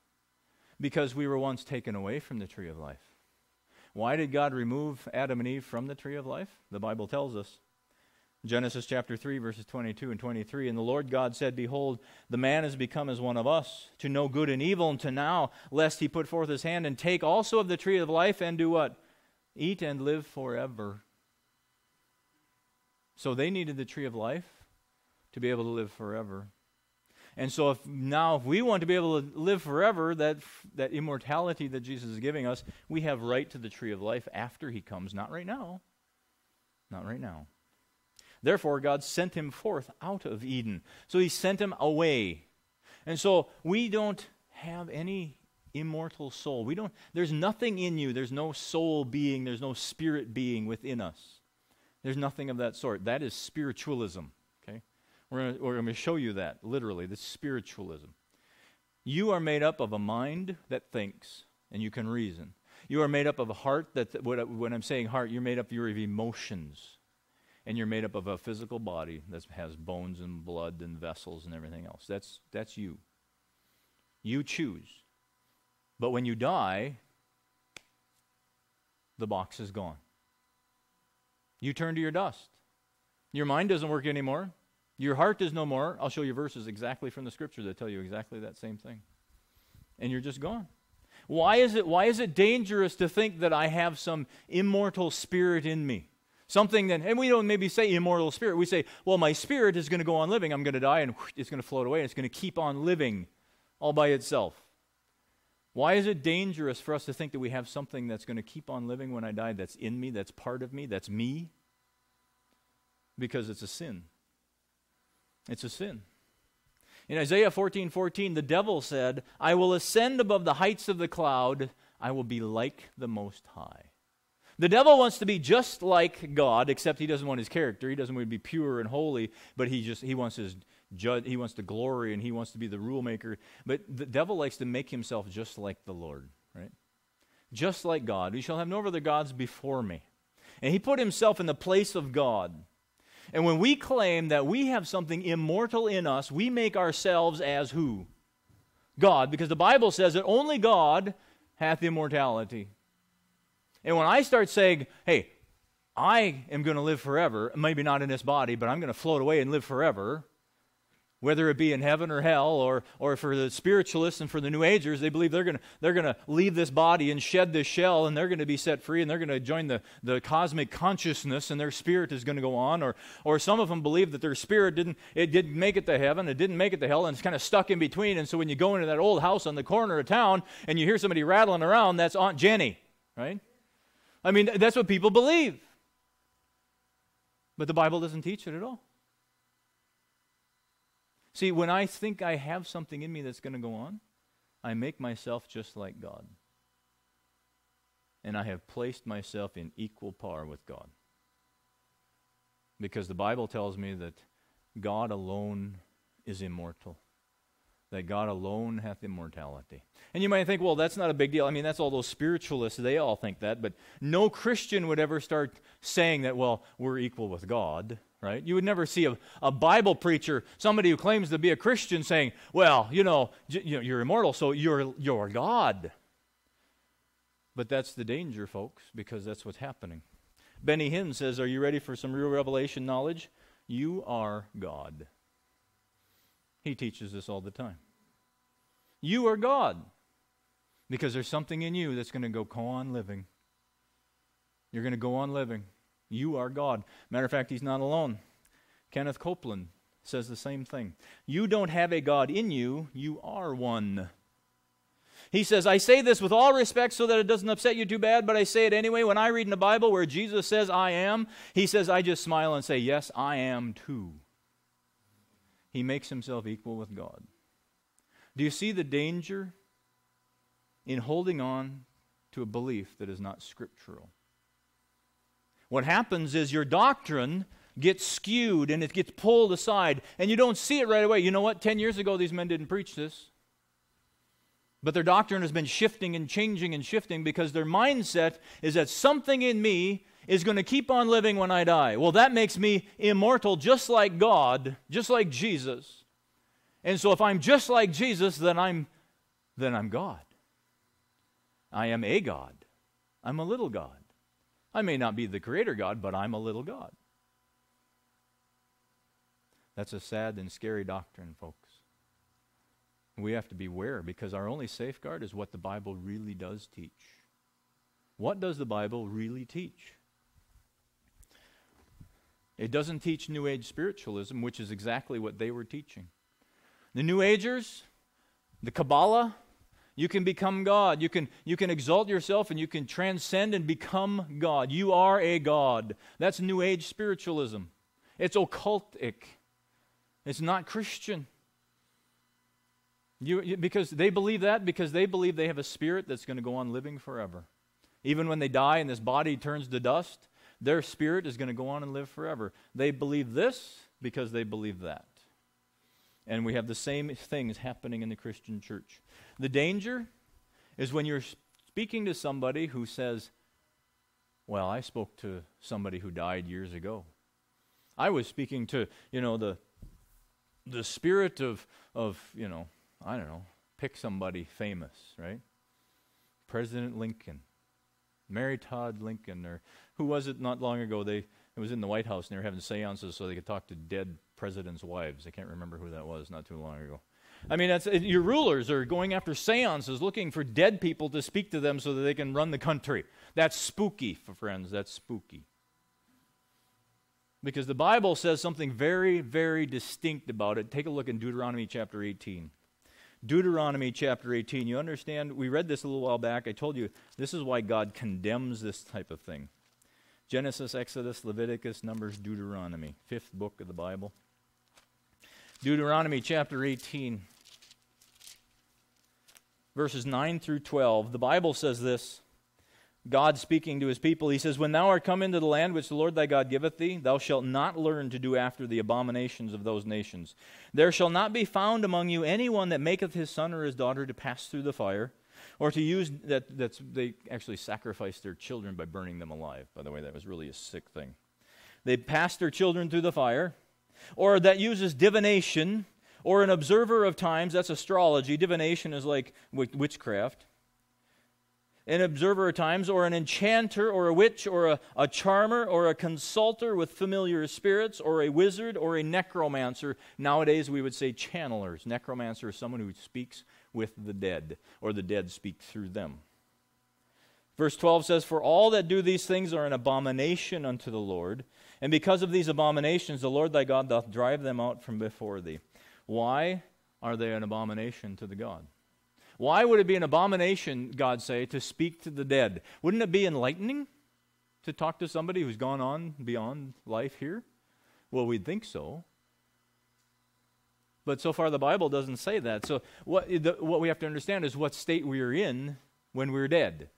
Because we were once taken away from the tree of life. Why did God remove Adam and Eve from the tree of life? The Bible tells us. Genesis chapter 3, verses 22 and 23. And the Lord God said, Behold, the man has become as one of us, to know good and evil, and to now, lest he put forth his hand and take also of the tree of life and do what? Eat and live forever. So they needed the tree of life to be able to live forever. And so if now if we want to be able to live forever, that that immortality that Jesus is giving us, we have right to the tree of life after he comes, not right now. Not right now. Therefore God sent him forth out of Eden. So he sent him away. And so we don't have any immortal soul. We don't there's nothing in you. There's no soul being, there's no spirit being within us. There's nothing of that sort. That is spiritualism. Okay? We're going to show you that, literally, the spiritualism. You are made up of a mind that thinks, and you can reason. You are made up of a heart that, when I'm saying heart, you're made up you're of emotions. And you're made up of a physical body that has bones and blood and vessels and everything else. That's, that's you. You choose. But when you die, the box is gone. You turn to your dust. Your mind doesn't work anymore. Your heart is no more. I'll show you verses exactly from the scripture that tell you exactly that same thing. And you're just gone. Why is it why is it dangerous to think that I have some immortal spirit in me? Something that and we don't maybe say immortal spirit. We say, well, my spirit is going to go on living. I'm going to die and whoosh, it's going to float away it's going to keep on living all by itself. Why is it dangerous for us to think that we have something that's going to keep on living when I die that's in me, that's part of me, that's me? Because it's a sin. It's a sin. In Isaiah 14 14, the devil said, I will ascend above the heights of the cloud, I will be like the Most High. The devil wants to be just like God, except he doesn't want his character. He doesn't want to be pure and holy, but he just he wants his judge, he wants to glory and he wants to be the rule maker. But the devil likes to make himself just like the Lord, right? Just like God. You shall have no other gods before me. And he put himself in the place of God. And when we claim that we have something immortal in us, we make ourselves as who? God, because the Bible says that only God hath immortality. And when I start saying, hey, I am going to live forever, maybe not in this body, but I'm going to float away and live forever, whether it be in heaven or hell, or, or for the spiritualists and for the New Agers, they believe they're going to they're to leave this body and shed this shell, and they're going to be set free, and they're going to join the, the cosmic consciousness, and their spirit is going to go on. Or, or some of them believe that their spirit didn't it didn't make it to heaven, it didn't make it to hell, and it's kind of stuck in between. And so when you go into that old house on the corner of town and you hear somebody rattling around, that's Aunt Jenny, right? I mean, that's what people believe. But the Bible doesn't teach it at all. See, when I think I have something in me that's going to go on, I make myself just like God. And I have placed myself in equal par with God. Because the Bible tells me that God alone is immortal, that God alone hath immortality. And you might think, well, that's not a big deal. I mean, that's all those spiritualists, they all think that. But no Christian would ever start saying that, well, we're equal with God right? You would never see a, a Bible preacher, somebody who claims to be a Christian, saying, well, you know, j- you're immortal, so you're, you're God. But that's the danger, folks, because that's what's happening. Benny Hinn says, Are you ready for some real revelation knowledge? You are God. He teaches this all the time. You are God because there's something in you that's going to go on living. You're going to go on living. You are God. Matter of fact, he's not alone. Kenneth Copeland says the same thing. You don't have a God in you, you are one. He says, I say this with all respect so that it doesn't upset you too bad, but I say it anyway. When I read in the Bible where Jesus says, I am, he says, I just smile and say, Yes, I am too. He makes himself equal with God. Do you see the danger in holding on to a belief that is not scriptural? What happens is your doctrine gets skewed and it gets pulled aside, and you don't see it right away. You know what? Ten years ago, these men didn't preach this. But their doctrine has been shifting and changing and shifting because their mindset is that something in me is going to keep on living when I die. Well, that makes me immortal just like God, just like Jesus. And so if I'm just like Jesus, then I'm then I'm God. I am a God. I'm a little God. I may not be the creator God, but I'm a little God. That's a sad and scary doctrine, folks. We have to beware because our only safeguard is what the Bible really does teach. What does the Bible really teach? It doesn't teach New Age spiritualism, which is exactly what they were teaching. The New Agers, the Kabbalah, you can become God. You can, you can exalt yourself and you can transcend and become God. You are a God. That's New Age spiritualism. It's occultic, it's not Christian. You, you, because they believe that because they believe they have a spirit that's going to go on living forever. Even when they die and this body turns to dust, their spirit is going to go on and live forever. They believe this because they believe that. And we have the same things happening in the Christian church. The danger is when you're speaking to somebody who says, Well, I spoke to somebody who died years ago. I was speaking to, you know, the the spirit of of, you know, I don't know, pick somebody famous, right? President Lincoln, Mary Todd Lincoln, or who was it not long ago? They it was in the White House and they were having seances so they could talk to dead presidents' wives. I can't remember who that was not too long ago. I mean, your rulers are going after seances looking for dead people to speak to them so that they can run the country. That's spooky, friends. That's spooky. Because the Bible says something very, very distinct about it. Take a look in Deuteronomy chapter 18. Deuteronomy chapter 18. You understand? We read this a little while back. I told you this is why God condemns this type of thing. Genesis, Exodus, Leviticus, Numbers, Deuteronomy, fifth book of the Bible. Deuteronomy chapter 18, verses 9 through 12. The Bible says this God speaking to his people, he says, When thou art come into the land which the Lord thy God giveth thee, thou shalt not learn to do after the abominations of those nations. There shall not be found among you any one that maketh his son or his daughter to pass through the fire, or to use that that's they actually sacrificed their children by burning them alive. By the way, that was really a sick thing. They passed their children through the fire, or that uses divination, or an observer of times, that's astrology. Divination is like witchcraft an observer of times, or an enchanter, or a witch, or a, a charmer, or a consulter with familiar spirits, or a wizard, or a necromancer. Nowadays, we would say channelers. Necromancer is someone who speaks with the dead, or the dead speak through them. Verse 12 says, For all that do these things are an abomination unto the Lord, and because of these abominations, the Lord thy God doth drive them out from before thee. Why are they an abomination to the God? Why would it be an abomination, God say, to speak to the dead? Wouldn't it be enlightening to talk to somebody who's gone on beyond life here? Well, we'd think so. But so far, the Bible doesn't say that. So, what, the, what we have to understand is what state we are in when we're dead.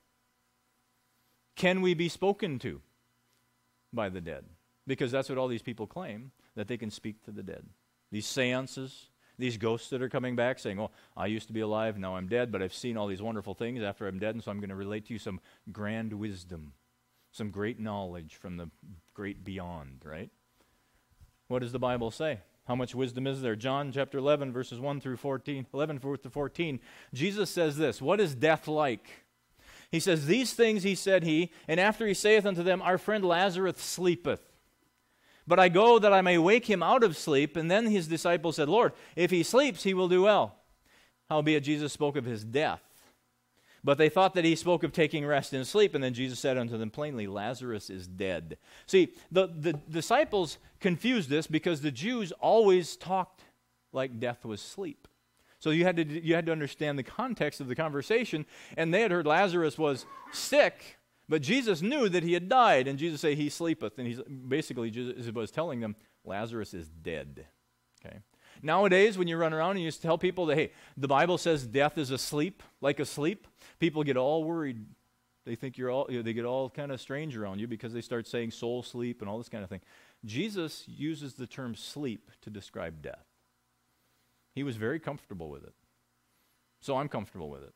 Can we be spoken to by the dead? Because that's what all these people claim that they can speak to the dead. These seances, these ghosts that are coming back saying, Oh, I used to be alive, now I'm dead, but I've seen all these wonderful things after I'm dead, and so I'm going to relate to you some grand wisdom, some great knowledge from the great beyond, right? What does the Bible say? How much wisdom is there? John chapter 11, verses 1 through 14, 11 through 14. Jesus says this What is death like? He says, These things he said he, and after he saith unto them, Our friend Lazarus sleepeth. But I go that I may wake him out of sleep. And then his disciples said, Lord, if he sleeps, he will do well. Howbeit Jesus spoke of his death. But they thought that he spoke of taking rest in sleep. And then Jesus said unto them plainly, Lazarus is dead. See, the, the disciples confused this because the Jews always talked like death was sleep. So you had to, you had to understand the context of the conversation. And they had heard Lazarus was sick, but Jesus knew that he had died, and Jesus said, He sleepeth. And he's basically Jesus was telling them, Lazarus is dead. Okay. Nowadays, when you run around and you tell people that, hey, the Bible says death is asleep, like asleep, people get all worried. They think you're all, you know, they get all kind of strange around you because they start saying soul sleep and all this kind of thing. Jesus uses the term sleep to describe death. He was very comfortable with it. So I'm comfortable with it.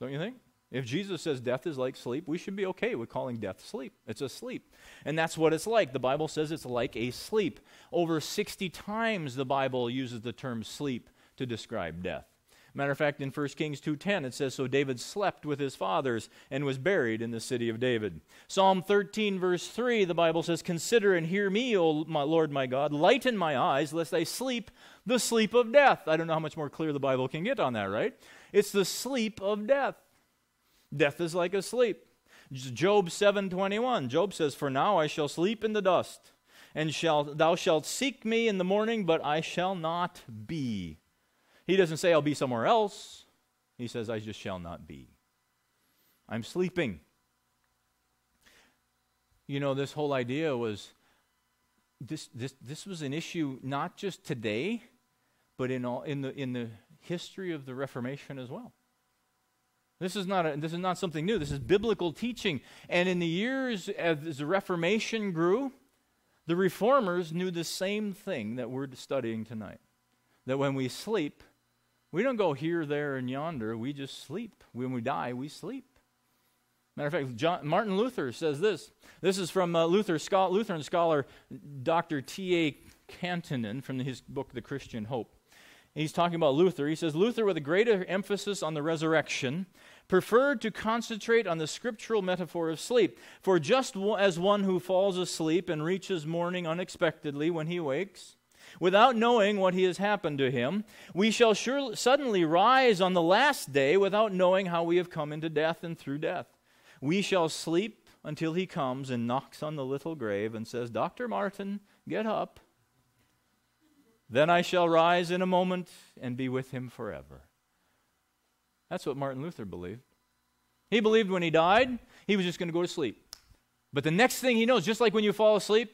Don't you think? If Jesus says death is like sleep, we should be okay with calling death sleep. It's a sleep. And that's what it's like. The Bible says it's like a sleep. Over 60 times the Bible uses the term sleep to describe death. Matter of fact, in 1 Kings 2:10 it says so David slept with his fathers and was buried in the city of David. Psalm 13 verse 3 the Bible says consider and hear me O my Lord my God lighten my eyes lest I sleep the sleep of death. I don't know how much more clear the Bible can get on that, right? It's the sleep of death. Death is like a sleep. Job 7:21 Job says for now I shall sleep in the dust and shall thou shalt seek me in the morning but I shall not be he doesn't say, I'll be somewhere else. He says, I just shall not be. I'm sleeping. You know, this whole idea was this, this, this was an issue not just today, but in, all, in, the, in the history of the Reformation as well. This is, not a, this is not something new. This is biblical teaching. And in the years as the Reformation grew, the reformers knew the same thing that we're studying tonight. That when we sleep, we don't go here, there, and yonder. We just sleep. When we die, we sleep. Matter of fact, John, Martin Luther says this. This is from uh, Luther, Lutheran scholar Dr. T.A. Kantonen from his book, The Christian Hope. He's talking about Luther. He says, Luther, with a greater emphasis on the resurrection, preferred to concentrate on the scriptural metaphor of sleep. For just as one who falls asleep and reaches morning unexpectedly when he wakes, without knowing what has happened to him. We shall surely suddenly rise on the last day without knowing how we have come into death and through death. We shall sleep until he comes and knocks on the little grave and says, Dr. Martin, get up. Then I shall rise in a moment and be with him forever. That's what Martin Luther believed. He believed when he died, he was just going to go to sleep. But the next thing he knows, just like when you fall asleep,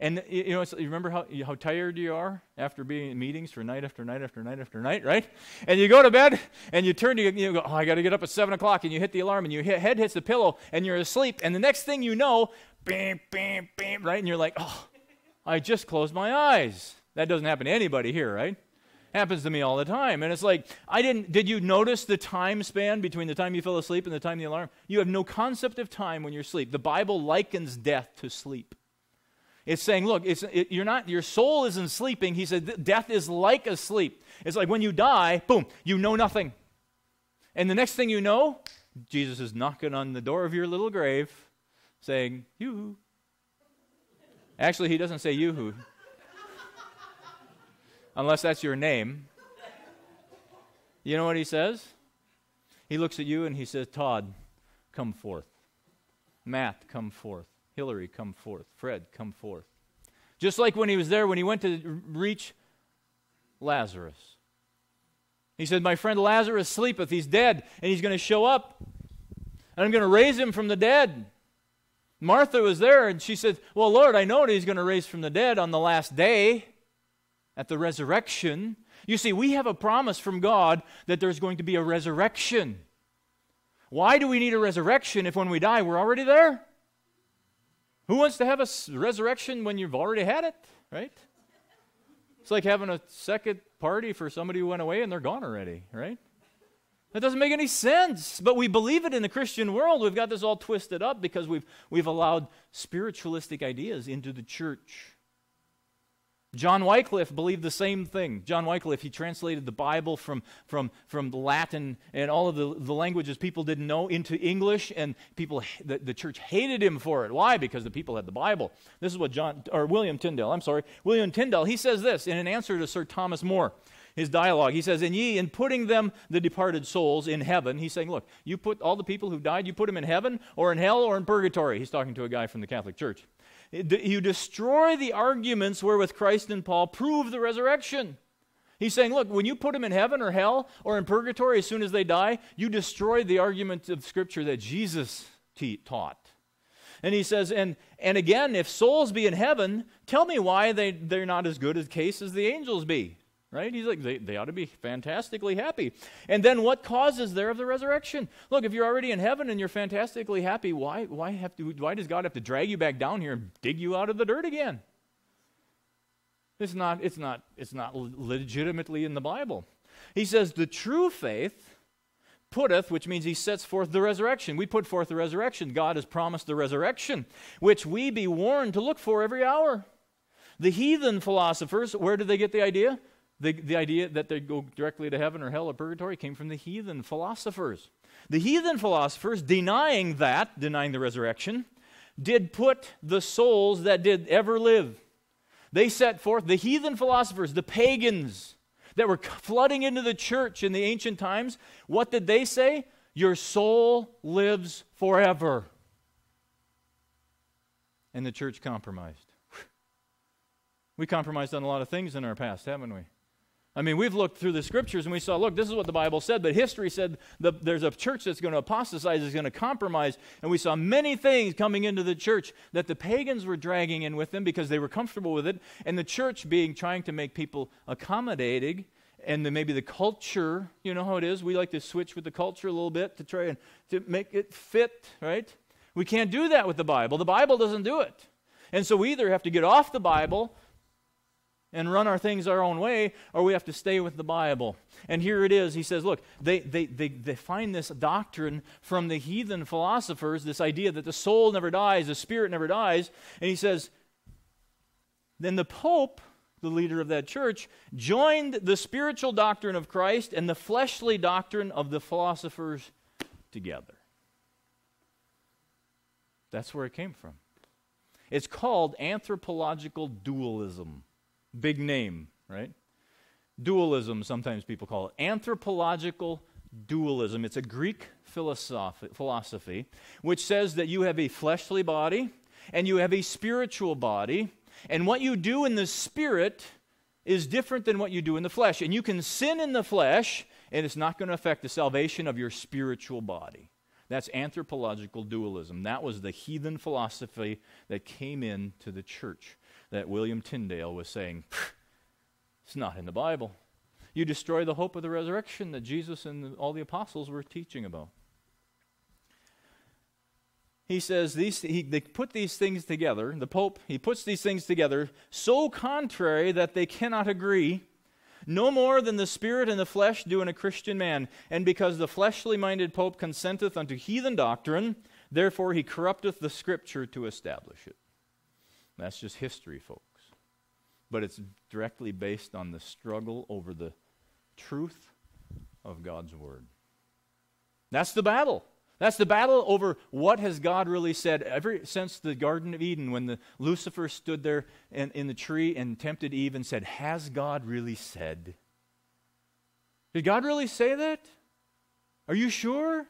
and you know, you remember how, how tired you are after being in meetings for night after night after night after night, right? And you go to bed and you turn to you go, oh, I got to get up at seven o'clock, and you hit the alarm, and your head hits the pillow, and you're asleep, and the next thing you know, bam, bam, bam, right? And you're like, oh, I just closed my eyes. That doesn't happen to anybody here, right? happens to me all the time and it's like i didn't did you notice the time span between the time you fell asleep and the time the alarm you have no concept of time when you're asleep the bible likens death to sleep it's saying, look, it's, it, you're not, your soul isn't sleeping. He said, death is like a sleep. It's like when you die, boom, you know nothing. And the next thing you know, Jesus is knocking on the door of your little grave saying, yoo Actually, he doesn't say "You yoo unless that's your name. You know what he says? He looks at you and he says, Todd, come forth. Matt, come forth. Hillary, come forth. Fred, come forth. Just like when he was there, when he went to reach Lazarus. He said, My friend Lazarus sleepeth. He's dead, and he's going to show up, and I'm going to raise him from the dead. Martha was there, and she said, Well, Lord, I know that he's going to raise from the dead on the last day at the resurrection. You see, we have a promise from God that there's going to be a resurrection. Why do we need a resurrection if when we die we're already there? Who wants to have a resurrection when you've already had it, right? It's like having a second party for somebody who went away and they're gone already, right? That doesn't make any sense. But we believe it in the Christian world. We've got this all twisted up because we've, we've allowed spiritualistic ideas into the church. John Wycliffe believed the same thing. John Wycliffe, he translated the Bible from, from, from Latin and all of the, the languages people didn't know into English, and people, the, the church hated him for it. Why? Because the people had the Bible. This is what John, or William Tyndale, I'm sorry, William Tyndale, he says this in an answer to Sir Thomas More, his dialogue. He says, And ye, in putting them, the departed souls, in heaven, he's saying, Look, you put all the people who died, you put them in heaven, or in hell, or in purgatory. He's talking to a guy from the Catholic Church you destroy the arguments wherewith Christ and Paul prove the resurrection. He's saying, look, when you put them in heaven or hell or in purgatory as soon as they die, you destroy the argument of Scripture that Jesus te- taught. And he says, and, and again, if souls be in heaven, tell me why they, they're not as good a case as the angels be right? He's like, they, they ought to be fantastically happy. And then what causes there of the resurrection? Look, if you're already in heaven and you're fantastically happy, why, why, have to, why does God have to drag you back down here and dig you out of the dirt again? It's not, it's not, it's not legitimately in the Bible. He says the true faith putteth, which means he sets forth the resurrection. We put forth the resurrection. God has promised the resurrection, which we be warned to look for every hour. The heathen philosophers, where did they get the idea? The, the idea that they go directly to heaven or hell or purgatory came from the heathen philosophers. The heathen philosophers, denying that, denying the resurrection, did put the souls that did ever live. They set forth the heathen philosophers, the pagans that were flooding into the church in the ancient times. What did they say? Your soul lives forever. And the church compromised. We compromised on a lot of things in our past, haven't we? I mean, we've looked through the scriptures and we saw, look, this is what the Bible said, but history said the, there's a church that's going to apostatize, is going to compromise. And we saw many things coming into the church that the pagans were dragging in with them because they were comfortable with it, and the church being trying to make people accommodating. And then maybe the culture, you know how it is. We like to switch with the culture a little bit to try and to make it fit, right? We can't do that with the Bible. The Bible doesn't do it. And so we either have to get off the Bible and run our things our own way, or we have to stay with the Bible. And here it is. He says, look, they, they, they, they find this doctrine from the heathen philosophers, this idea that the soul never dies, the spirit never dies. And he says, then the Pope, the leader of that church, joined the spiritual doctrine of Christ and the fleshly doctrine of the philosophers together. That's where it came from. It's called anthropological dualism. Big name, right? Dualism, sometimes people call it. Anthropological dualism. It's a Greek philosophy which says that you have a fleshly body and you have a spiritual body, and what you do in the spirit is different than what you do in the flesh. And you can sin in the flesh, and it's not going to affect the salvation of your spiritual body. That's anthropological dualism. That was the heathen philosophy that came into the church that William Tyndale was saying, it's not in the Bible. You destroy the hope of the resurrection that Jesus and all the apostles were teaching about. He says these, he, they put these things together. The Pope, he puts these things together so contrary that they cannot agree. No more than the spirit and the flesh do in a Christian man. And because the fleshly minded Pope consenteth unto heathen doctrine, therefore he corrupteth the scripture to establish it. That's just history, folks. But it's directly based on the struggle over the truth of God's Word. That's the battle. That's the battle over what has God really said ever since the Garden of Eden when the Lucifer stood there in, in the tree and tempted Eve and said, Has God really said? Did God really say that? Are you sure?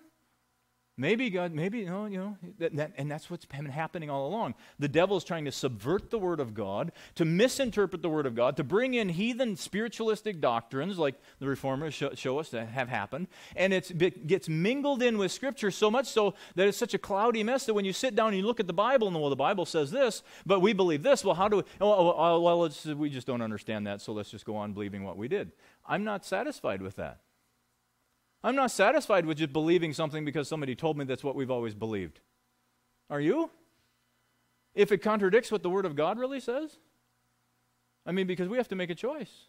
Maybe God, maybe, you know, you know that, that, and that's what's been happening all along. The devil is trying to subvert the Word of God, to misinterpret the Word of God, to bring in heathen spiritualistic doctrines like the Reformers show, show us that have happened. And it gets mingled in with Scripture so much so that it's such a cloudy mess that when you sit down and you look at the Bible and, well, the Bible says this, but we believe this. Well, how do we? Oh, oh, oh, well, well we just don't understand that, so let's just go on believing what we did. I'm not satisfied with that. I'm not satisfied with just believing something because somebody told me that's what we've always believed. Are you? If it contradicts what the Word of God really says? I mean, because we have to make a choice.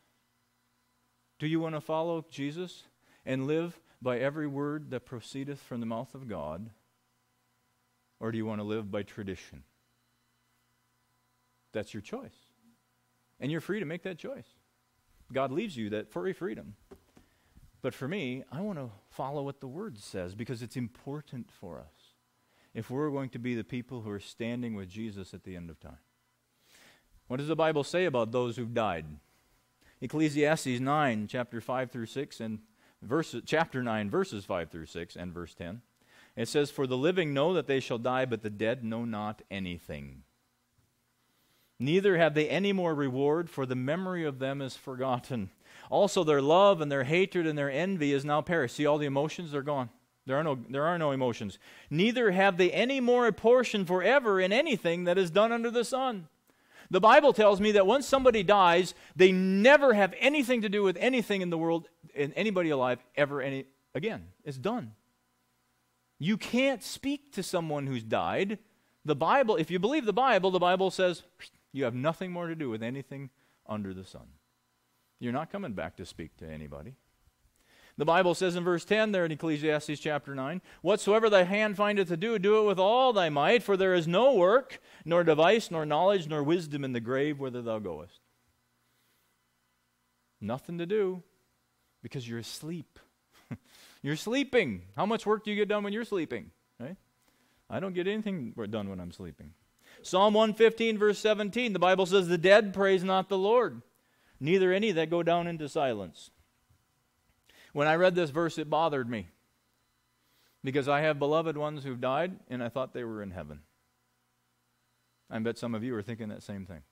Do you want to follow Jesus and live by every word that proceedeth from the mouth of God? Or do you want to live by tradition? That's your choice. And you're free to make that choice. God leaves you that free freedom. But for me, I want to follow what the Word says because it's important for us if we're going to be the people who are standing with Jesus at the end of time. What does the Bible say about those who've died? Ecclesiastes 9, chapter 5 through 6, and verse, chapter 9, verses 5 through 6, and verse 10. It says, For the living know that they shall die, but the dead know not anything. Neither have they any more reward, for the memory of them is forgotten. Also, their love and their hatred and their envy is now perished. See, all the emotions, they're gone. There are, no, there are no emotions. Neither have they any more a portion forever in anything that is done under the sun. The Bible tells me that once somebody dies, they never have anything to do with anything in the world, and anybody alive, ever any again. It's done. You can't speak to someone who's died. The Bible, if you believe the Bible, the Bible says you have nothing more to do with anything under the sun. You're not coming back to speak to anybody. The Bible says in verse 10 there in Ecclesiastes chapter 9, Whatsoever thy hand findeth to do, do it with all thy might, for there is no work, nor device, nor knowledge, nor wisdom in the grave whither thou goest. Nothing to do because you're asleep. you're sleeping. How much work do you get done when you're sleeping? Right? I don't get anything done when I'm sleeping. Psalm 115, verse 17, the Bible says, The dead praise not the Lord, neither any that go down into silence. When I read this verse, it bothered me because I have beloved ones who've died and I thought they were in heaven. I bet some of you are thinking that same thing.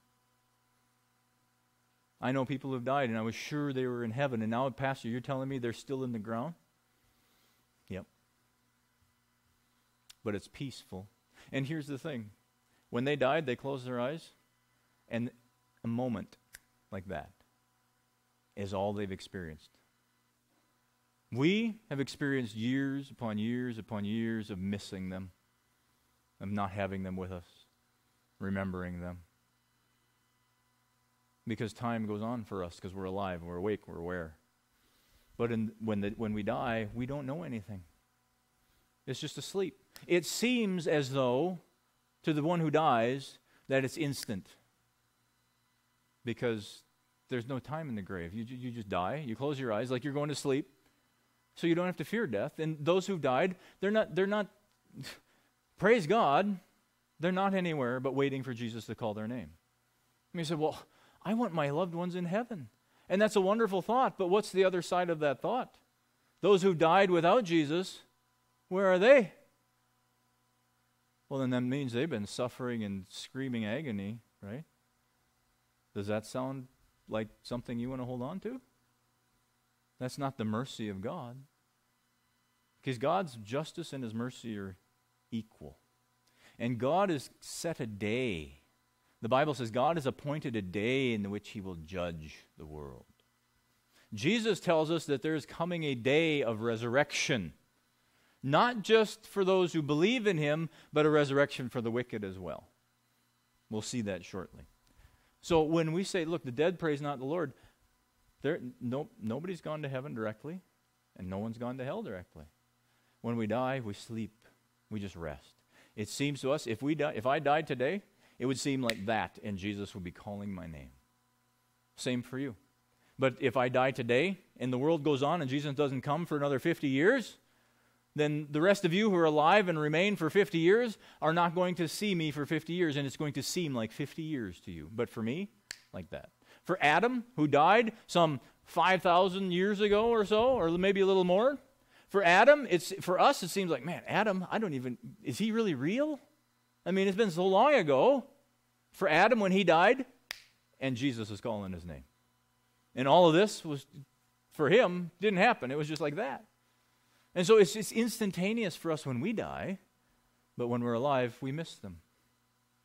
I know people who've died and I was sure they were in heaven, and now, Pastor, you're telling me they're still in the ground? Yep. But it's peaceful. And here's the thing when they died, they closed their eyes, and a moment like that is all they've experienced. We have experienced years upon years upon years of missing them, of not having them with us, remembering them. Because time goes on for us because we're alive, we're awake, we're aware. But in, when, the, when we die, we don't know anything. It's just asleep. It seems as though, to the one who dies, that it's instant. Because there's no time in the grave. You, you just die, you close your eyes like you're going to sleep, so you don't have to fear death. And those who've died, they're not, they're not, praise God, they're not anywhere but waiting for Jesus to call their name. And you say, well, I want my loved ones in heaven. And that's a wonderful thought, but what's the other side of that thought? Those who died without Jesus, where are they? Well, then that means they've been suffering and screaming agony, right? Does that sound like something you want to hold on to? That's not the mercy of God. Because God's justice and his mercy are equal. And God has set a day. The Bible says God has appointed a day in which he will judge the world. Jesus tells us that there is coming a day of resurrection, not just for those who believe in him, but a resurrection for the wicked as well. We'll see that shortly. So when we say, look, the dead praise not the Lord, there, no, nobody's gone to heaven directly, and no one's gone to hell directly. When we die, we sleep. We just rest. It seems to us, if, we die, if I died today, it would seem like that, and Jesus would be calling my name. Same for you. But if I die today, and the world goes on, and Jesus doesn't come for another 50 years, then the rest of you who are alive and remain for 50 years are not going to see me for 50 years, and it's going to seem like 50 years to you. But for me, like that. For Adam, who died some 5,000 years ago or so, or maybe a little more, for Adam, it's for us it seems like, man, Adam, I don't even is he really real? I mean, it's been so long ago. For Adam when he died, and Jesus is calling his name. And all of this was for him didn't happen. It was just like that. And so it's, it's instantaneous for us when we die, but when we're alive, we miss them.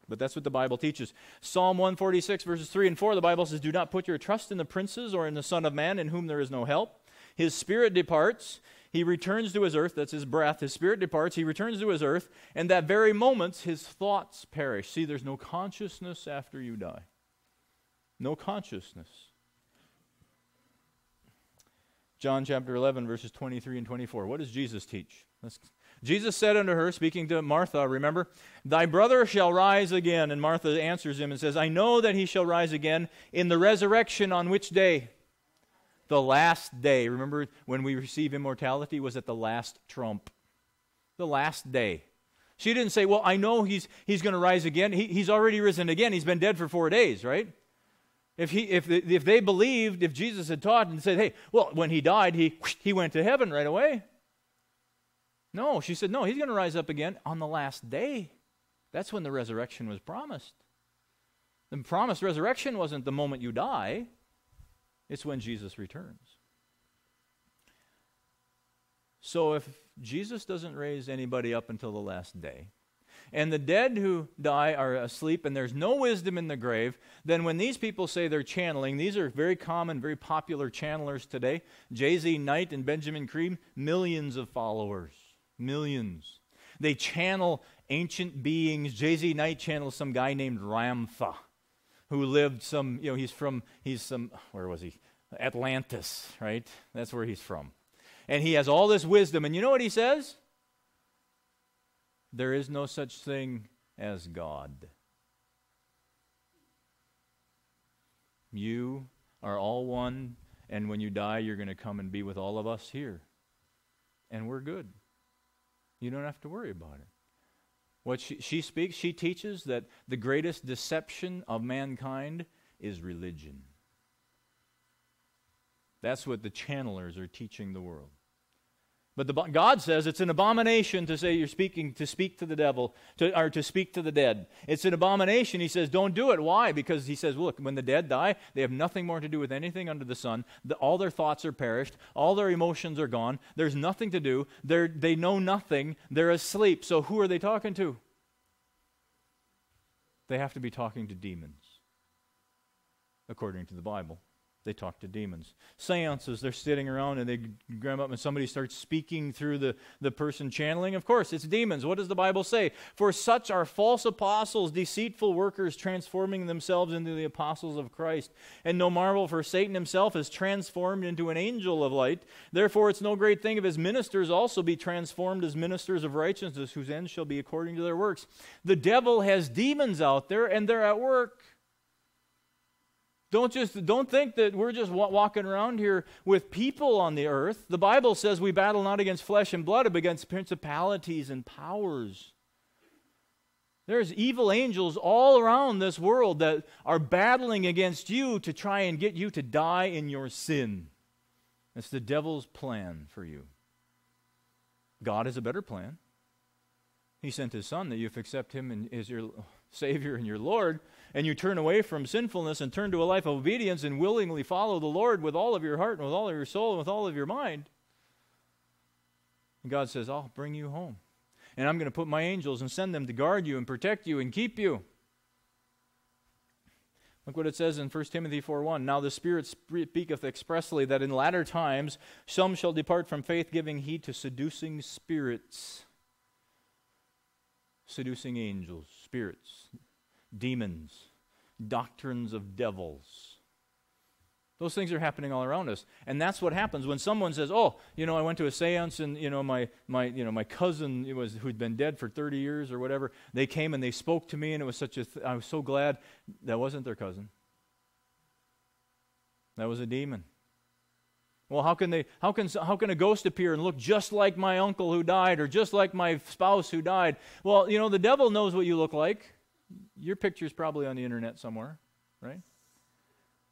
But that's what the Bible teaches. Psalm 146, verses 3 and 4, the Bible says, Do not put your trust in the princes or in the Son of Man, in whom there is no help. His spirit departs, he returns to his earth, that's his breath. His spirit departs, he returns to his earth, and that very moment his thoughts perish. See, there's no consciousness after you die. No consciousness. John chapter 11, verses 23 and 24. What does Jesus teach? Let's Jesus said unto her, speaking to Martha, remember, Thy brother shall rise again. And Martha answers him and says, I know that he shall rise again in the resurrection on which day? The last day. Remember when we receive immortality was at the last trump. The last day. She didn't say, Well, I know he's, he's going to rise again. He, he's already risen again. He's been dead for four days, right? If, he, if, if they believed, if Jesus had taught and said, Hey, well, when he died, he, he went to heaven right away. No, she said, no, he's going to rise up again on the last day. That's when the resurrection was promised. The promised resurrection wasn't the moment you die, it's when Jesus returns. So if Jesus doesn't raise anybody up until the last day, and the dead who die are asleep and there's no wisdom in the grave, then when these people say they're channeling, these are very common, very popular channelers today. JZ Knight and Benjamin Creme, millions of followers. Millions. They channel ancient beings. JZ Knight channels some guy named Ramtha, who lived some, you know, he's from, he's some, where was he? Atlantis, right? That's where he's from. and he has all this wisdom. And you know what he says? There is no such thing as God. You are all one, and when you die, you're going to come and be with all of us here. And we're good. You don't have to worry about it. What she, she speaks, she teaches that the greatest deception of mankind is religion. That's what the channelers are teaching the world. But the, God says it's an abomination to say you're speaking to speak to the devil to, or to speak to the dead. It's an abomination. He says, don't do it. Why? Because he says, look, when the dead die, they have nothing more to do with anything under the sun. The, all their thoughts are perished. All their emotions are gone. There's nothing to do. They're, they know nothing. They're asleep. So who are they talking to? They have to be talking to demons, according to the Bible they talk to demons. Seances, they're sitting around and they grab up and somebody starts speaking through the, the person channeling. Of course, it's demons. What does the Bible say? For such are false apostles, deceitful workers, transforming themselves into the apostles of Christ. And no marvel, for Satan himself is transformed into an angel of light. Therefore, it's no great thing if his ministers also be transformed as ministers of righteousness, whose end shall be according to their works. The devil has demons out there and they're at work. Don't just don't think that we're just walking around here with people on the earth. The Bible says we battle not against flesh and blood, but against principalities and powers. There's evil angels all around this world that are battling against you to try and get you to die in your sin. That's the devil's plan for you. God has a better plan. He sent his son that you accept him as your Savior and your Lord, and you turn away from sinfulness and turn to a life of obedience and willingly follow the Lord with all of your heart and with all of your soul and with all of your mind, and God says, I'll bring you home. And I'm going to put my angels and send them to guard you and protect you and keep you. Look what it says in 1 Timothy 4:1. Now the Spirit speaketh expressly that in latter times some shall depart from faith, giving heed to seducing spirits seducing angels, spirits, demons, doctrines of devils. Those things are happening all around us. And that's what happens when someone says, "Oh, you know, I went to a séance and, you know, my my, you know, my cousin was who'd been dead for 30 years or whatever, they came and they spoke to me and it was such a th- I was so glad that wasn't their cousin. That was a demon. Well, how can, they, how, can, how can a ghost appear and look just like my uncle who died or just like my spouse who died? Well, you know, the devil knows what you look like. Your picture's probably on the internet somewhere, right?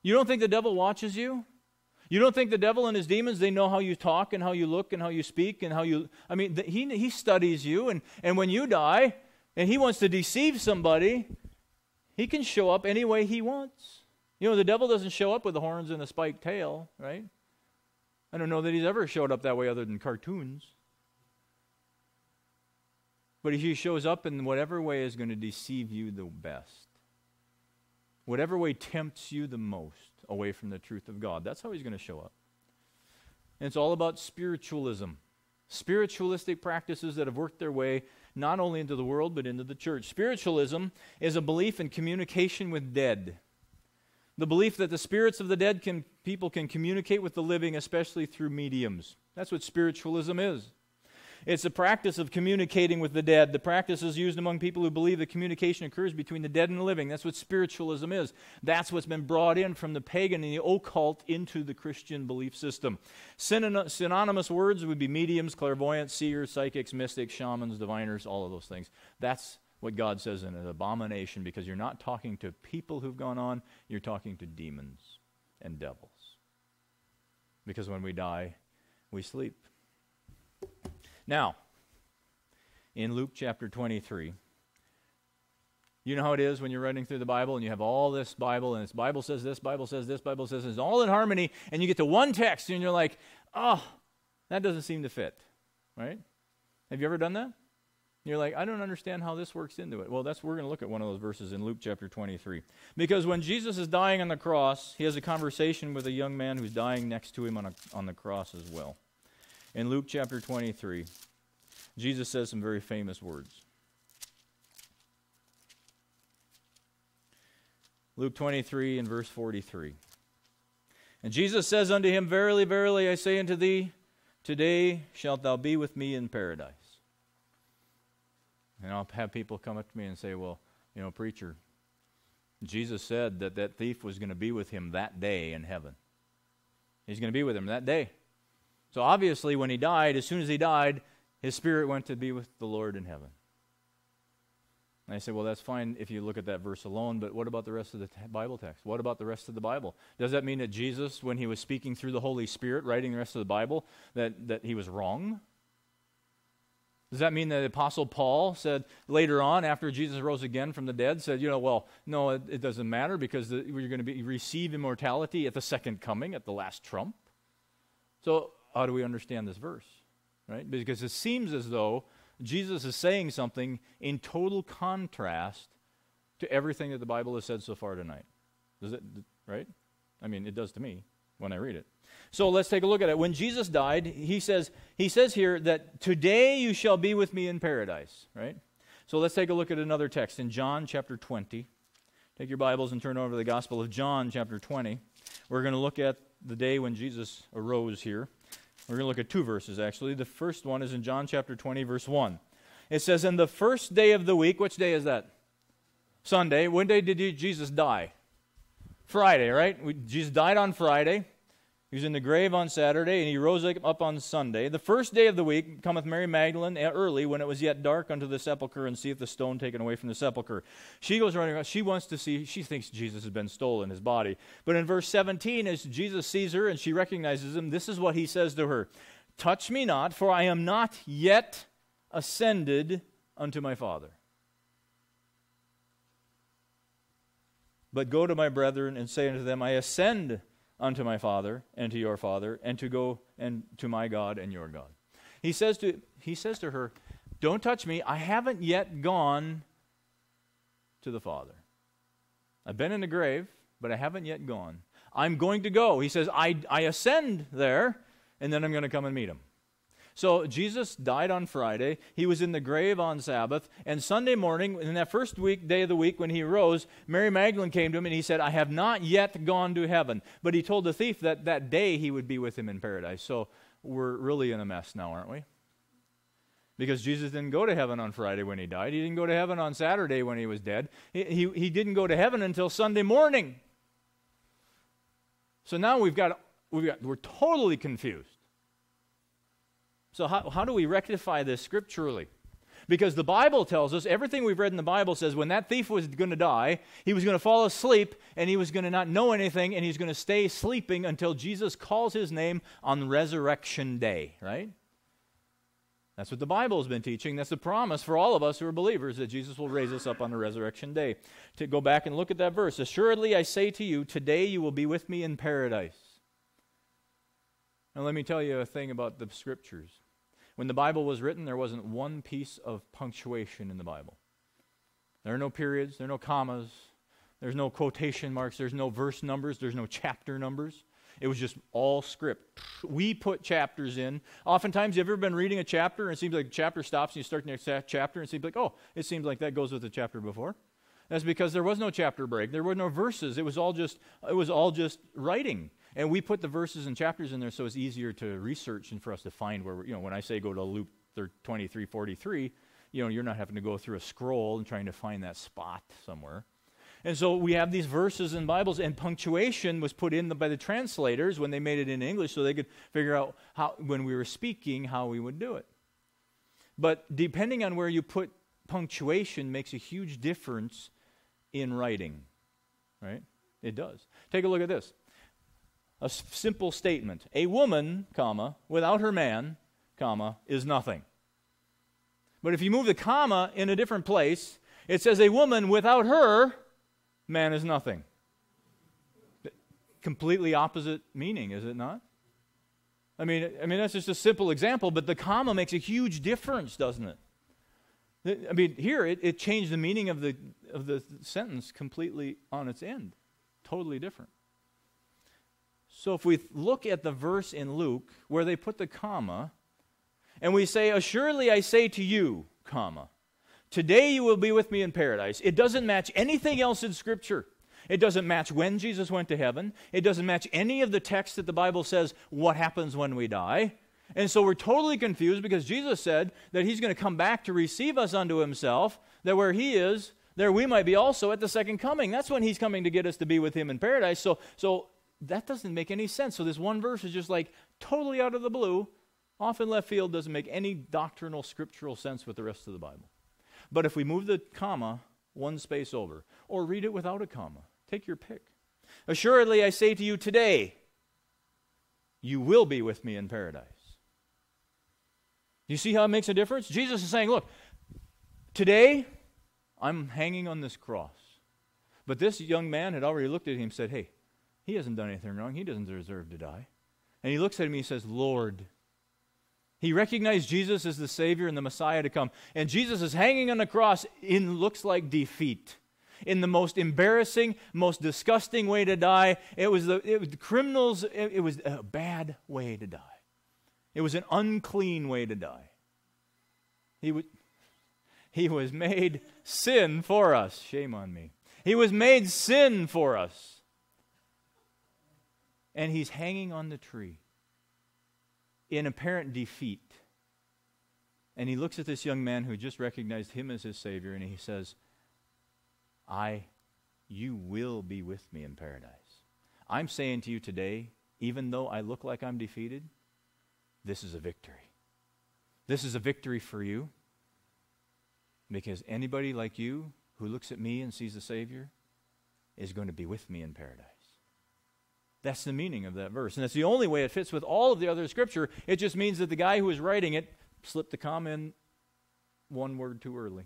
You don't think the devil watches you? You don't think the devil and his demons, they know how you talk and how you look and how you speak and how you. I mean, he, he studies you, and, and when you die and he wants to deceive somebody, he can show up any way he wants. You know, the devil doesn't show up with the horns and a spiked tail, right? I don't know that he's ever showed up that way other than cartoons. But he shows up in whatever way is going to deceive you the best. Whatever way tempts you the most away from the truth of God. That's how he's going to show up. And it's all about spiritualism. Spiritualistic practices that have worked their way not only into the world but into the church. Spiritualism is a belief in communication with dead. The belief that the spirits of the dead can, people can communicate with the living, especially through mediums. That's what spiritualism is. It's a practice of communicating with the dead. The practice is used among people who believe that communication occurs between the dead and the living. That's what spiritualism is. That's what's been brought in from the pagan and the occult into the Christian belief system. synonymous words would be mediums, clairvoyants, seers, psychics, mystics, shamans, diviners, all of those things. That's what God says in an abomination because you're not talking to people who've gone on, you're talking to demons and devils. Because when we die, we sleep. Now, in Luke chapter 23, you know how it is when you're running through the Bible and you have all this Bible and this Bible says this, Bible says this, Bible says this, it's all in harmony, and you get to one text and you're like, oh, that doesn't seem to fit, right? Have you ever done that? You're like, I don't understand how this works into it. Well, that's we're going to look at one of those verses in Luke chapter 23. Because when Jesus is dying on the cross, he has a conversation with a young man who's dying next to him on, a, on the cross as well. In Luke chapter 23, Jesus says some very famous words. Luke 23 and verse 43. And Jesus says unto him, Verily, verily, I say unto thee, Today shalt thou be with me in paradise. And I'll have people come up to me and say, Well, you know, preacher, Jesus said that that thief was going to be with him that day in heaven. He's going to be with him that day. So obviously, when he died, as soon as he died, his spirit went to be with the Lord in heaven. And I say, well, that's fine if you look at that verse alone, but what about the rest of the t- Bible text? What about the rest of the Bible? Does that mean that Jesus, when he was speaking through the Holy Spirit, writing the rest of the Bible, that, that he was wrong? Does that mean that the Apostle Paul said later on, after Jesus rose again from the dead, said, you know, well, no, it, it doesn't matter because the, you're going to be, receive immortality at the second coming, at the last trump? So, how do we understand this verse? Right? Because it seems as though Jesus is saying something in total contrast to everything that the Bible has said so far tonight. Does it, right? I mean, it does to me when I read it. So let's take a look at it. When Jesus died, he says, he says here that today you shall be with me in paradise, right? So let's take a look at another text in John chapter 20. Take your Bibles and turn over to the Gospel of John chapter 20. We're going to look at the day when Jesus arose here. We're going to look at two verses, actually. The first one is in John chapter 20, verse 1. It says, In the first day of the week, which day is that? Sunday. When day did Jesus die? Friday, right? We, Jesus died on Friday. He was in the grave on Saturday, and he rose up on Sunday. The first day of the week cometh Mary Magdalene early, when it was yet dark, unto the sepulchre, and seeth the stone taken away from the sepulchre. She goes running around. She wants to see, she thinks Jesus has been stolen, his body. But in verse 17, as Jesus sees her and she recognizes him, this is what he says to her Touch me not, for I am not yet ascended unto my Father. But go to my brethren and say unto them, I ascend unto my Father and to your Father, and to go and to my God and your God. He says to, he says to her, Don't touch me. I haven't yet gone to the Father. I've been in the grave, but I haven't yet gone. I'm going to go. He says, I, I ascend there, and then I'm going to come and meet him. So Jesus died on Friday. He was in the grave on Sabbath. And Sunday morning, in that first week, day of the week, when he rose, Mary Magdalene came to him and he said, I have not yet gone to heaven. But he told the thief that that day he would be with him in paradise. So we're really in a mess now, aren't we? Because Jesus didn't go to heaven on Friday when he died. He didn't go to heaven on Saturday when he was dead. He, he, he didn't go to heaven until Sunday morning. So now we've got, we've got, we're totally confused. So, how, how do we rectify this scripturally? Because the Bible tells us, everything we've read in the Bible says when that thief was going to die, he was going to fall asleep and he was going to not know anything and he's going to stay sleeping until Jesus calls his name on resurrection day, right? That's what the Bible has been teaching. That's the promise for all of us who are believers that Jesus will raise us up on the resurrection day. To go back and look at that verse Assuredly I say to you, today you will be with me in paradise. Now, let me tell you a thing about the scriptures. When the Bible was written, there wasn't one piece of punctuation in the Bible. There are no periods, there are no commas, there's no quotation marks, there's no verse numbers, there's no chapter numbers. It was just all script. We put chapters in. Oftentimes, you've ever been reading a chapter and it seems like the chapter stops and you start the next chapter and it seems like, oh, it seems like that goes with the chapter before. That's because there was no chapter break. There were no verses. It was all just it was all just writing. And we put the verses and chapters in there so it's easier to research and for us to find where, you know, when I say go to Luke 23, 43, you know, you're not having to go through a scroll and trying to find that spot somewhere. And so we have these verses in Bibles, and punctuation was put in the, by the translators when they made it in English so they could figure out how, when we were speaking, how we would do it. But depending on where you put punctuation makes a huge difference in writing, right? It does. Take a look at this a simple statement. A woman, comma, without her man, comma, is nothing. But if you move the comma in a different place, it says a woman without her man is nothing. Completely opposite meaning, is it not? I mean, I mean that's just a simple example, but the comma makes a huge difference, doesn't it? I mean, here it, it changed the meaning of the of the sentence completely on its end. Totally different. So if we look at the verse in Luke where they put the comma, and we say, Assuredly I say to you, comma, today you will be with me in paradise. It doesn't match anything else in Scripture. It doesn't match when Jesus went to heaven. It doesn't match any of the text that the Bible says what happens when we die. And so we're totally confused because Jesus said that he's going to come back to receive us unto himself, that where he is, there we might be also at the second coming. That's when he's coming to get us to be with him in paradise. So, so that doesn't make any sense. So this one verse is just like totally out of the blue, off in left field, doesn't make any doctrinal, scriptural sense with the rest of the Bible. But if we move the comma one space over, or read it without a comma, take your pick. Assuredly, I say to you today, you will be with me in paradise. You see how it makes a difference? Jesus is saying, look, today I'm hanging on this cross. But this young man had already looked at him and said, Hey, he hasn't done anything wrong. He doesn't deserve to die. And he looks at him and he says, Lord. He recognized Jesus as the Savior and the Messiah to come. And Jesus is hanging on the cross in looks like defeat. In the most embarrassing, most disgusting way to die. It was the, it was the criminals, it, it was a bad way to die. It was an unclean way to die. He was, he was made sin for us. Shame on me. He was made sin for us. And he's hanging on the tree in apparent defeat. And he looks at this young man who just recognized him as his Savior and he says, I, you will be with me in paradise. I'm saying to you today, even though I look like I'm defeated, this is a victory. This is a victory for you. Because anybody like you who looks at me and sees the Savior is going to be with me in paradise. That's the meaning of that verse. And that's the only way it fits with all of the other scripture. It just means that the guy who was writing it slipped the comma in one word too early.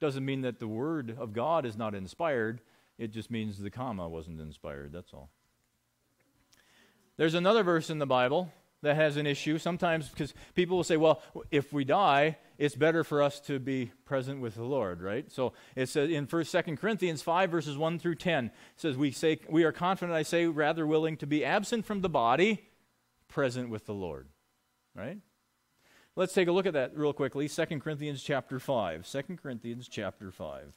Doesn't mean that the word of God is not inspired. It just means the comma wasn't inspired. That's all. There's another verse in the Bible that has an issue. Sometimes because people will say, well, if we die, it's better for us to be present with the Lord, right? So it says in First, Second Corinthians 5, verses 1 through 10, it says, we, say, we are confident, I say, rather willing to be absent from the body, present with the Lord, right? Let's take a look at that real quickly. 2 Corinthians chapter 5. 2 Corinthians chapter 5.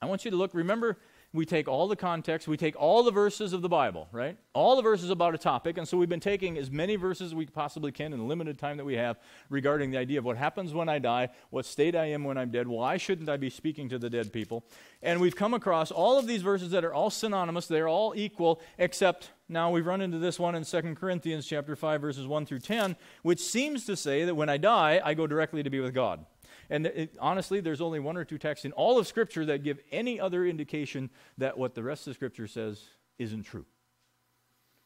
I want you to look, remember, we take all the context, we take all the verses of the Bible, right? All the verses about a topic, and so we've been taking as many verses as we possibly can in the limited time that we have regarding the idea of what happens when I die, what state I am when I'm dead, why shouldn't I be speaking to the dead people? And we've come across all of these verses that are all synonymous, they're all equal, except now we've run into this one in 2 Corinthians chapter 5 verses 1 through 10, which seems to say that when I die, I go directly to be with God. And it, honestly, there's only one or two texts in all of Scripture that give any other indication that what the rest of Scripture says isn't true.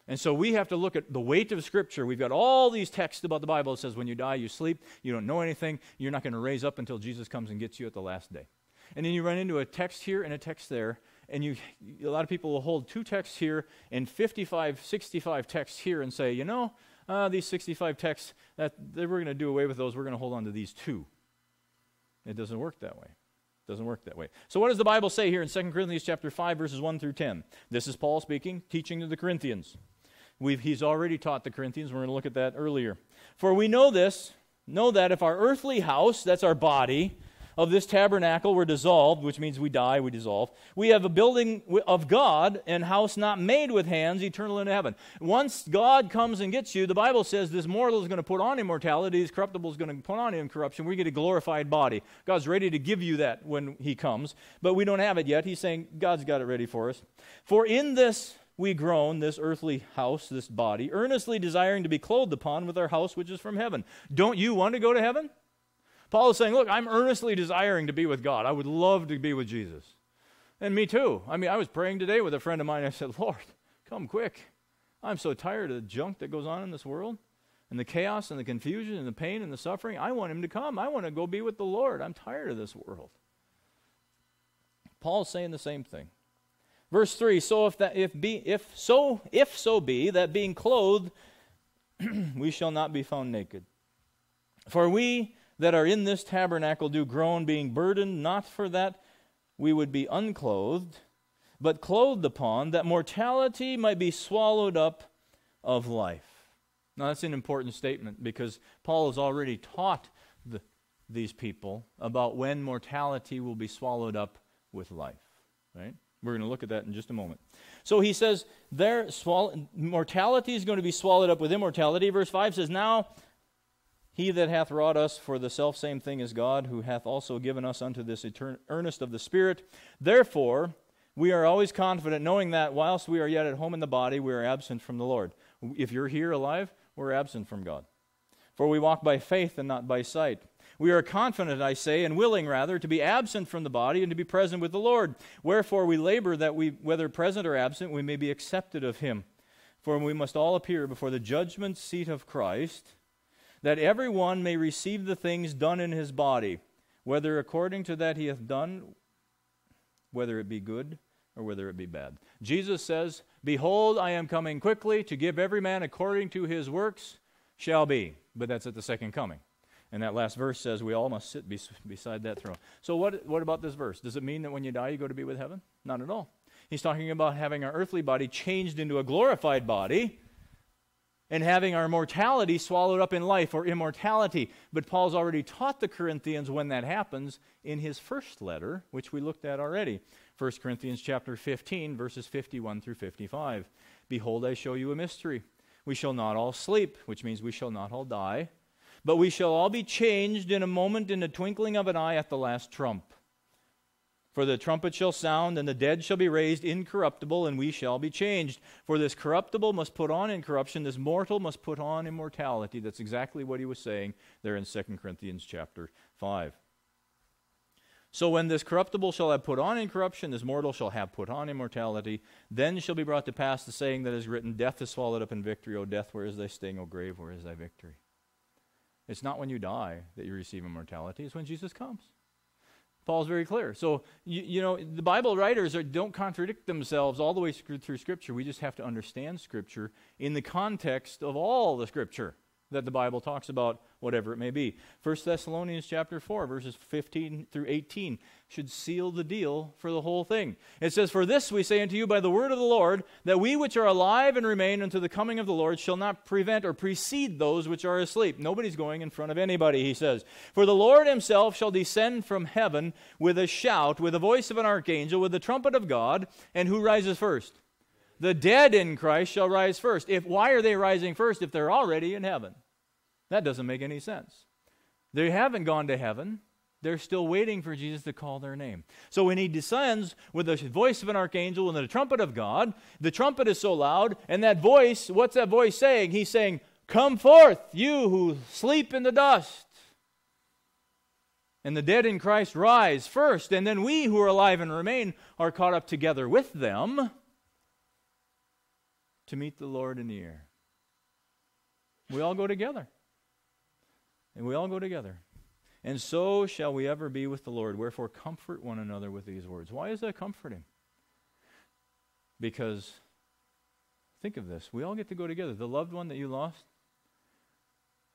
And so we have to look at the weight of Scripture. We've got all these texts about the Bible that says when you die, you sleep, you don't know anything, you're not going to raise up until Jesus comes and gets you at the last day. And then you run into a text here and a text there, and you, a lot of people will hold two texts here and 55, 65 texts here and say, you know, uh, these 65 texts, that, we're going to do away with those. We're going to hold on to these two. It doesn't work that way. It doesn't work that way. So what does the Bible say here in 2 Corinthians chapter 5 verses 1 through 10? This is Paul speaking, teaching to the Corinthians. We've, he's already taught the Corinthians. We're going to look at that earlier. For we know this, know that if our earthly house, that's our body, of this tabernacle were dissolved, which means we die, we dissolve. We have a building of God and house not made with hands, eternal in heaven. Once God comes and gets you, the Bible says this mortal is going to put on immortality, this corruptible is going to put on incorruption. We get a glorified body. God's ready to give you that when He comes, but we don't have it yet. He's saying God's got it ready for us. For in this we groan, this earthly house, this body, earnestly desiring to be clothed upon with our house which is from heaven. Don't you want to go to heaven? Paul is saying, Look, I'm earnestly desiring to be with God. I would love to be with Jesus. And me too. I mean, I was praying today with a friend of mine. I said, Lord, come quick. I'm so tired of the junk that goes on in this world and the chaos and the confusion and the pain and the suffering. I want him to come. I want to go be with the Lord. I'm tired of this world. Paul's saying the same thing. Verse 3 so if that if be if so if so be that being clothed we shall not be found naked for we that are in this tabernacle do groan, being burdened, not for that we would be unclothed, but clothed upon, that mortality might be swallowed up of life. Now, that's an important statement because Paul has already taught the, these people about when mortality will be swallowed up with life, right? We're going to look at that in just a moment. So he says, there, swall- mortality is going to be swallowed up with immortality. Verse 5 says, Now he that hath wrought us for the selfsame thing is God, who hath also given us unto this etern- earnest of the Spirit. Therefore, we are always confident, knowing that whilst we are yet at home in the body, we are absent from the Lord. If you're here alive, we're absent from God. For we walk by faith and not by sight. We are confident, I say, and willing rather, to be absent from the body and to be present with the Lord. Wherefore we labor that we, whether present or absent, we may be accepted of him. For we must all appear before the judgment seat of Christ, that every one may receive the things done in his body, whether according to that he hath done, whether it be good or whether it be bad. Jesus says, Behold, I am coming quickly to give every man according to his works shall be. But that's at the second coming. And that last verse says we all must sit be- beside that throne. So, what, what about this verse? Does it mean that when you die, you go to be with heaven? Not at all. He's talking about having our earthly body changed into a glorified body and having our mortality swallowed up in life or immortality. But Paul's already taught the Corinthians when that happens in his first letter, which we looked at already. 1 Corinthians chapter 15 verses 51 through 55. Behold I show you a mystery. We shall not all sleep, which means we shall not all die but we shall all be changed in a moment, in the twinkling of an eye, at the last trump. For the trumpet shall sound, and the dead shall be raised incorruptible, and we shall be changed. For this corruptible must put on incorruption, this mortal must put on immortality. That's exactly what he was saying there in 2 Corinthians chapter 5. So when this corruptible shall have put on incorruption, this mortal shall have put on immortality, then shall be brought to pass the saying that is written, Death is swallowed up in victory. O death, where is thy sting? O grave, where is thy victory? It's not when you die that you receive immortality, it's when Jesus comes. Paul's very clear. So, you, you know, the Bible writers are, don't contradict themselves all the way through Scripture. We just have to understand Scripture in the context of all the Scripture that the Bible talks about, whatever it may be. 1 Thessalonians chapter 4, verses 15 through 18 should seal the deal for the whole thing. It says, For this we say unto you by the word of the Lord, that we which are alive and remain unto the coming of the Lord shall not prevent or precede those which are asleep. Nobody's going in front of anybody, he says. For the Lord himself shall descend from heaven with a shout, with the voice of an archangel, with the trumpet of God, and who rises first? The dead in Christ shall rise first. If why are they rising first if they're already in heaven? That doesn't make any sense. They haven't gone to heaven. They're still waiting for Jesus to call their name. So when he descends with the voice of an archangel and the trumpet of God, the trumpet is so loud, and that voice, what's that voice saying? He's saying, Come forth, you who sleep in the dust. And the dead in Christ rise first, and then we who are alive and remain are caught up together with them to meet the Lord in the air. We all go together. And we all go together. And so shall we ever be with the Lord. Wherefore, comfort one another with these words. Why is that comforting? Because, think of this we all get to go together. The loved one that you lost,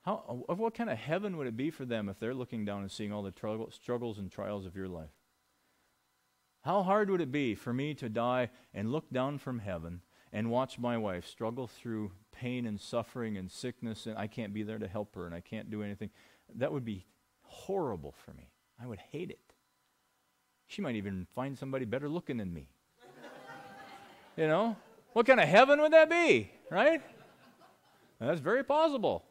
how, what kind of heaven would it be for them if they're looking down and seeing all the struggles and trials of your life? How hard would it be for me to die and look down from heaven and watch my wife struggle through pain and suffering and sickness, and I can't be there to help her, and I can't do anything. That would be horrible for me. I would hate it. She might even find somebody better looking than me. you know? What kind of heaven would that be, right? That's very possible.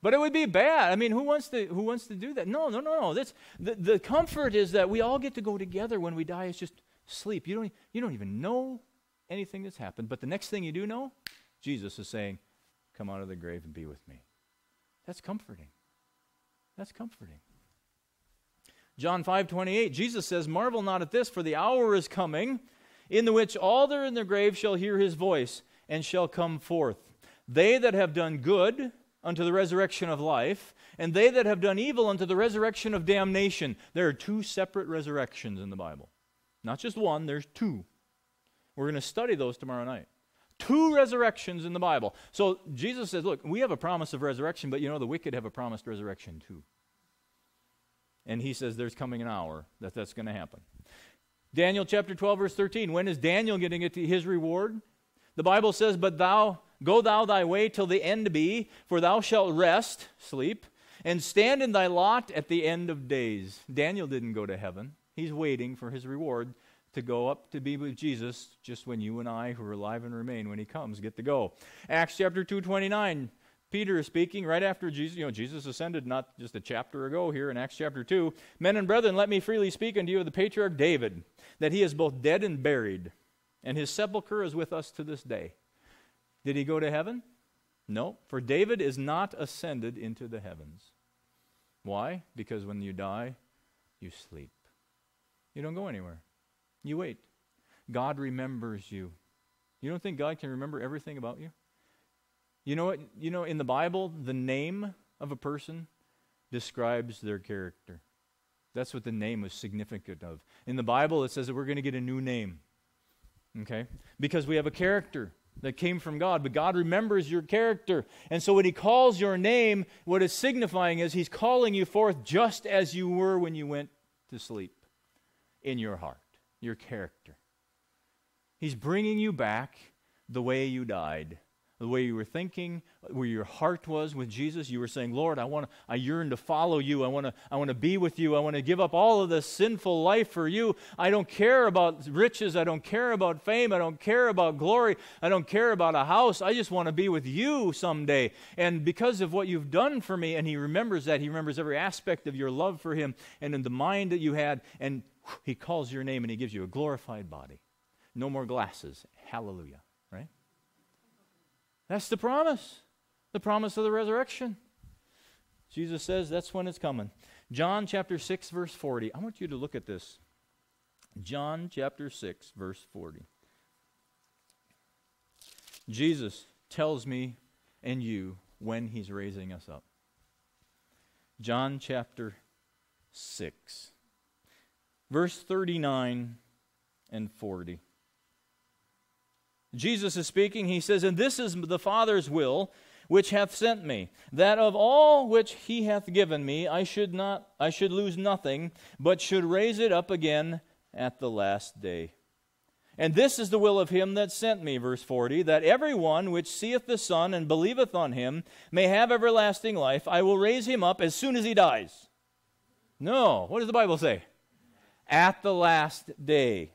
But it would be bad. I mean, who wants to who wants to do that? No, no, no, no. That's the, the comfort is that we all get to go together when we die. It's just sleep. You don't you don't even know anything that's happened. But the next thing you do know, Jesus is saying, Come out of the grave and be with me. That's comforting. That's comforting. John 5 28, Jesus says, Marvel not at this, for the hour is coming in the which all that are in the grave shall hear his voice and shall come forth. They that have done good unto the resurrection of life, and they that have done evil unto the resurrection of damnation. There are two separate resurrections in the Bible. Not just one, there's two. We're going to study those tomorrow night. Two resurrections in the Bible. So Jesus says, look, we have a promise of resurrection, but you know, the wicked have a promised resurrection too. And he says there's coming an hour that that's going to happen. Daniel chapter 12, verse 13. When is Daniel getting his reward? The Bible says, But thou, go thou thy way till the end be, for thou shalt rest, sleep, and stand in thy lot at the end of days. Daniel didn't go to heaven. He's waiting for his reward to go up to be with Jesus just when you and I who are alive and remain when he comes get to go. Acts chapter 229 Peter is speaking right after Jesus, you know, Jesus ascended not just a chapter ago here in Acts chapter 2. Men and brethren, let me freely speak unto you of the patriarch David, that he is both dead and buried, and his sepulchre is with us to this day. Did he go to heaven? No, for David is not ascended into the heavens. Why? Because when you die, you sleep. You don't go anywhere. You wait. God remembers you. You don't think God can remember everything about you? You know what? You know, in the Bible, the name of a person describes their character. That's what the name was significant of. In the Bible, it says that we're going to get a new name. Okay? Because we have a character that came from God, but God remembers your character. And so when He calls your name, what it's signifying is He's calling you forth just as you were when you went to sleep in your heart, your character. He's bringing you back the way you died the way you were thinking, where your heart was with Jesus. You were saying, Lord, I, want to I yearn to follow you. I want to I want to be with you. I want to give up all of this sinful life for you. I don't care about riches. I don't care about fame. I don't care about glory. I don't care about a house. I just want to be with you someday. And because of what you've done for me, and he remembers that, he remembers every aspect of your love for him and in the mind that you had, and he calls your name and he gives you a glorified body. No more glasses. Hallelujah. Right? That's the promise, the promise of the resurrection. Jesus says that's when it's coming. John chapter 6, verse 40. I want you to look at this. John chapter 6, verse 40. Jesus tells me and you when he's raising us up. John chapter 6, verse 39 and 40. Jesus is speaking. He says, And this is the Father's will which hath sent me, that of all which he hath given me I should not I should lose nothing, but should raise it up again at the last day. And this is the will of him that sent me, verse 40, that every one which seeth the Son and believeth on him may have everlasting life. I will raise him up as soon as he dies. No, what does the Bible say? At the last day.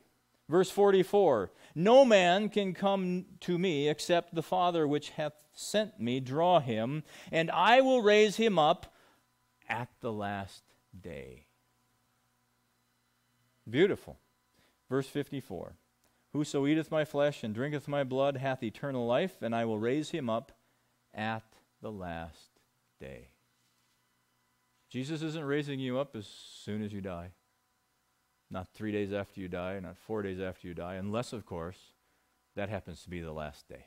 Verse 44 no man can come to me except the Father which hath sent me draw him, and I will raise him up at the last day. Beautiful. Verse 54 Whoso eateth my flesh and drinketh my blood hath eternal life, and I will raise him up at the last day. Jesus isn't raising you up as soon as you die. Not three days after you die, not four days after you die, unless, of course, that happens to be the last day.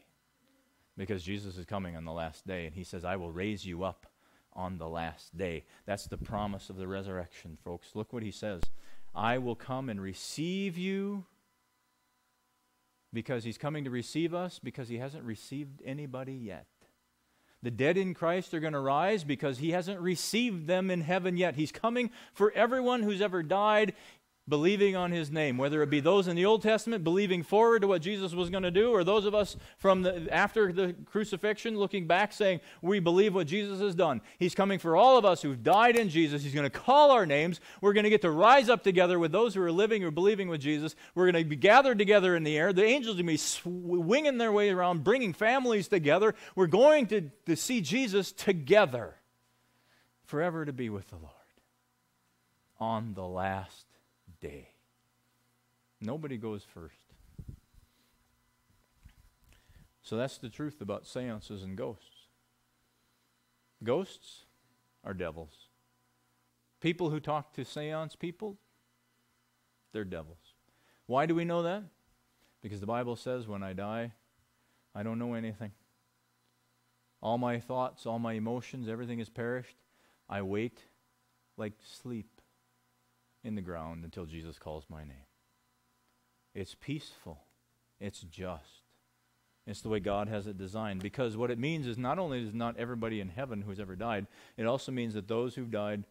Because Jesus is coming on the last day, and he says, I will raise you up on the last day. That's the promise of the resurrection, folks. Look what he says I will come and receive you because he's coming to receive us because he hasn't received anybody yet. The dead in Christ are going to rise because he hasn't received them in heaven yet. He's coming for everyone who's ever died believing on his name, whether it be those in the Old Testament believing forward to what Jesus was going to do, or those of us from the, after the crucifixion looking back saying, We believe what Jesus has done. He's coming for all of us who've died in Jesus. He's going to call our names. We're going to get to rise up together with those who are living or believing with Jesus. We're going to be gathered together in the air. The angels are going to be winging their way around, bringing families together. We're going to, to see Jesus together forever to be with the Lord on the last day. Nobody goes first. So that's the truth about seances and ghosts. Ghosts are devils. People who talk to seance people, they're devils. Why do we know that? Because the Bible says when I die, I don't know anything. All my thoughts, all my emotions, everything is perished. I wait like sleep in the ground until Jesus calls my name. It's peaceful, it's just. It's the way God has it designed. Because what it means is not only is not everybody in heaven who's ever died, it also means that those who've died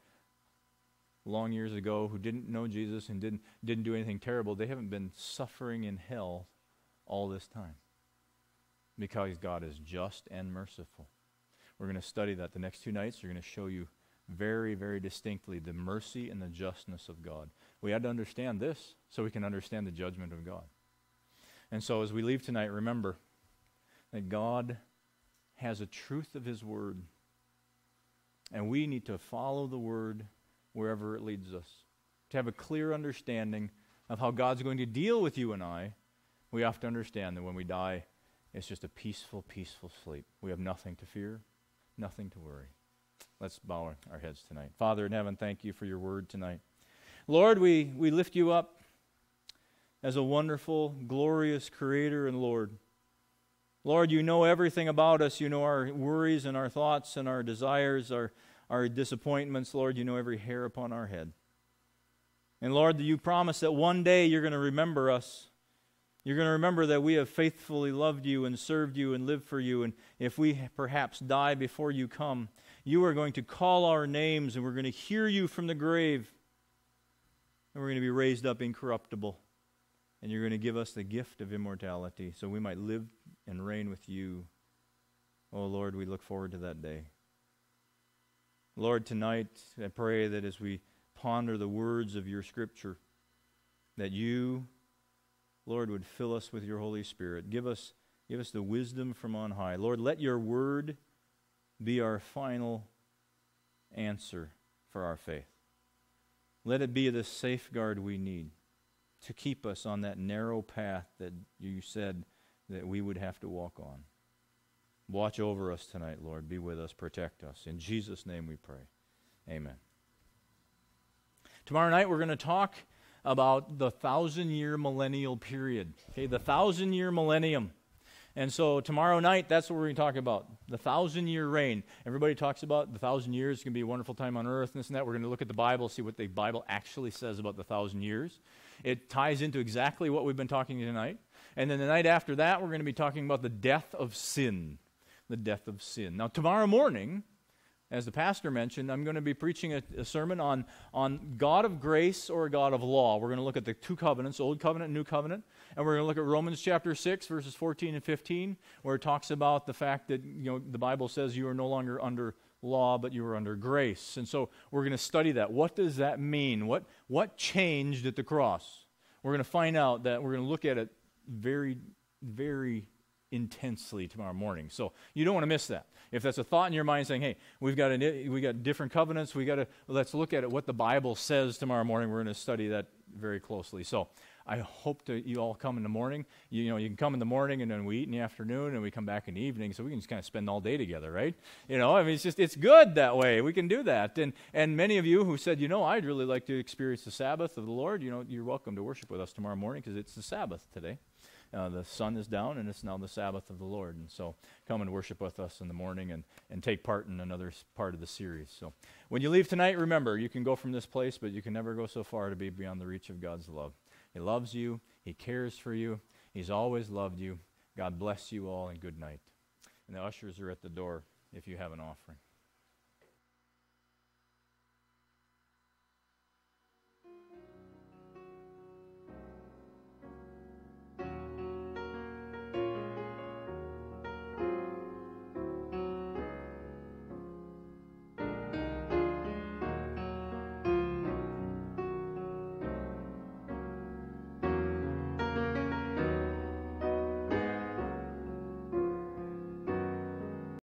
long years ago who didn't know Jesus and didn't, didn't do anything terrible, they haven't been suffering in hell all this time. Because God is just and merciful. We're going to study that the next two nights. We're going to show you very, very distinctly the mercy and the justness of God. we had to understand this so we can understand the judgment of God. And so as we leave tonight, remember that God has a truth of His Word. And we need to follow the Word wherever it leads us. To have a clear understanding of how God's going to deal with you and I, we have to understand that when we die, it's just a peaceful, peaceful sleep. We have nothing to fear, nothing to worry. Let's bow our heads tonight. Father in heaven, thank you for your word tonight. Lord, we, we lift you up as a wonderful, glorious Creator and Lord. Lord, you know everything about us. You know our worries and our thoughts and our desires, our, our disappointments. Lord, you know every hair upon our head. And Lord, you promise that one day you're going to remember us. You're going to remember that we have faithfully loved you and served you and lived for you. And if we perhaps die before you come, you are going to call our names and we're going to hear you from the grave. And we're going to be raised up incorruptible. And you're going to give us the gift of immortality so we might live and reign with you. Oh, Lord, we look forward to that day. Lord, tonight I pray that as we ponder the words of your scripture, that you Lord, would fill us with your Holy Spirit. Give us, give us the wisdom from on high. Lord, let your word be our final answer for our faith. Let it be the safeguard we need to keep us on that narrow path that you said that we would have to walk on. Watch over us tonight, Lord. Be with us. Protect us. In Jesus' name we pray. Amen. Tomorrow night we're going to talk about the thousand year millennial period. Okay, the thousand year millennium. And so tomorrow night, that's what we're going to talk about the thousand year reign. Everybody talks about the thousand years. It's going to be a wonderful time on earth and this and that. We're going to look at the Bible, see what the Bible actually says about the thousand years. It ties into exactly what we've been talking tonight. And then the night after that, we're going to be talking about the death of sin. The death of sin. Now, tomorrow morning, as the pastor mentioned, I'm going to be preaching a, a, sermon on, on God of grace or God of law. We're going to look at the two covenants, Old Covenant New Covenant. And we're going to look at Romans chapter 6, verses 14 and 15, where it talks about the fact that you know, the Bible says you are no longer under law, but you are under grace. And so we're going to study that. What does that mean? What, what changed at the cross? We're going to find out that we're going to look at it very, very intensely tomorrow morning. So you don't want to miss that. If that's a thought in your mind saying, "Hey, we've got an, we got different covenants, we got to let's look at it what the Bible says tomorrow morning." We're going to study that very closely. So I hope that you all come in the morning. You, you, know, you can come in the morning and then we eat in the afternoon and we come back in the evening, so we can just kind of spend all day together, right? You know, I mean, it's just it's good that way. We can do that. And and many of you who said, you know, I'd really like to experience the Sabbath of the Lord, you know, you're welcome to worship with us tomorrow morning because it's the Sabbath today. Uh, the sun is down and it's now the Sabbath of the Lord. And so come and worship with us in the morning and, and take part in another part of the series. So when you leave tonight, remember, you can go from this place, but you can never go so far to be beyond the reach of God's love. He loves you, He cares for you, He's always loved you. God bless you all and good night. And the ushers are at the door if you have an offering.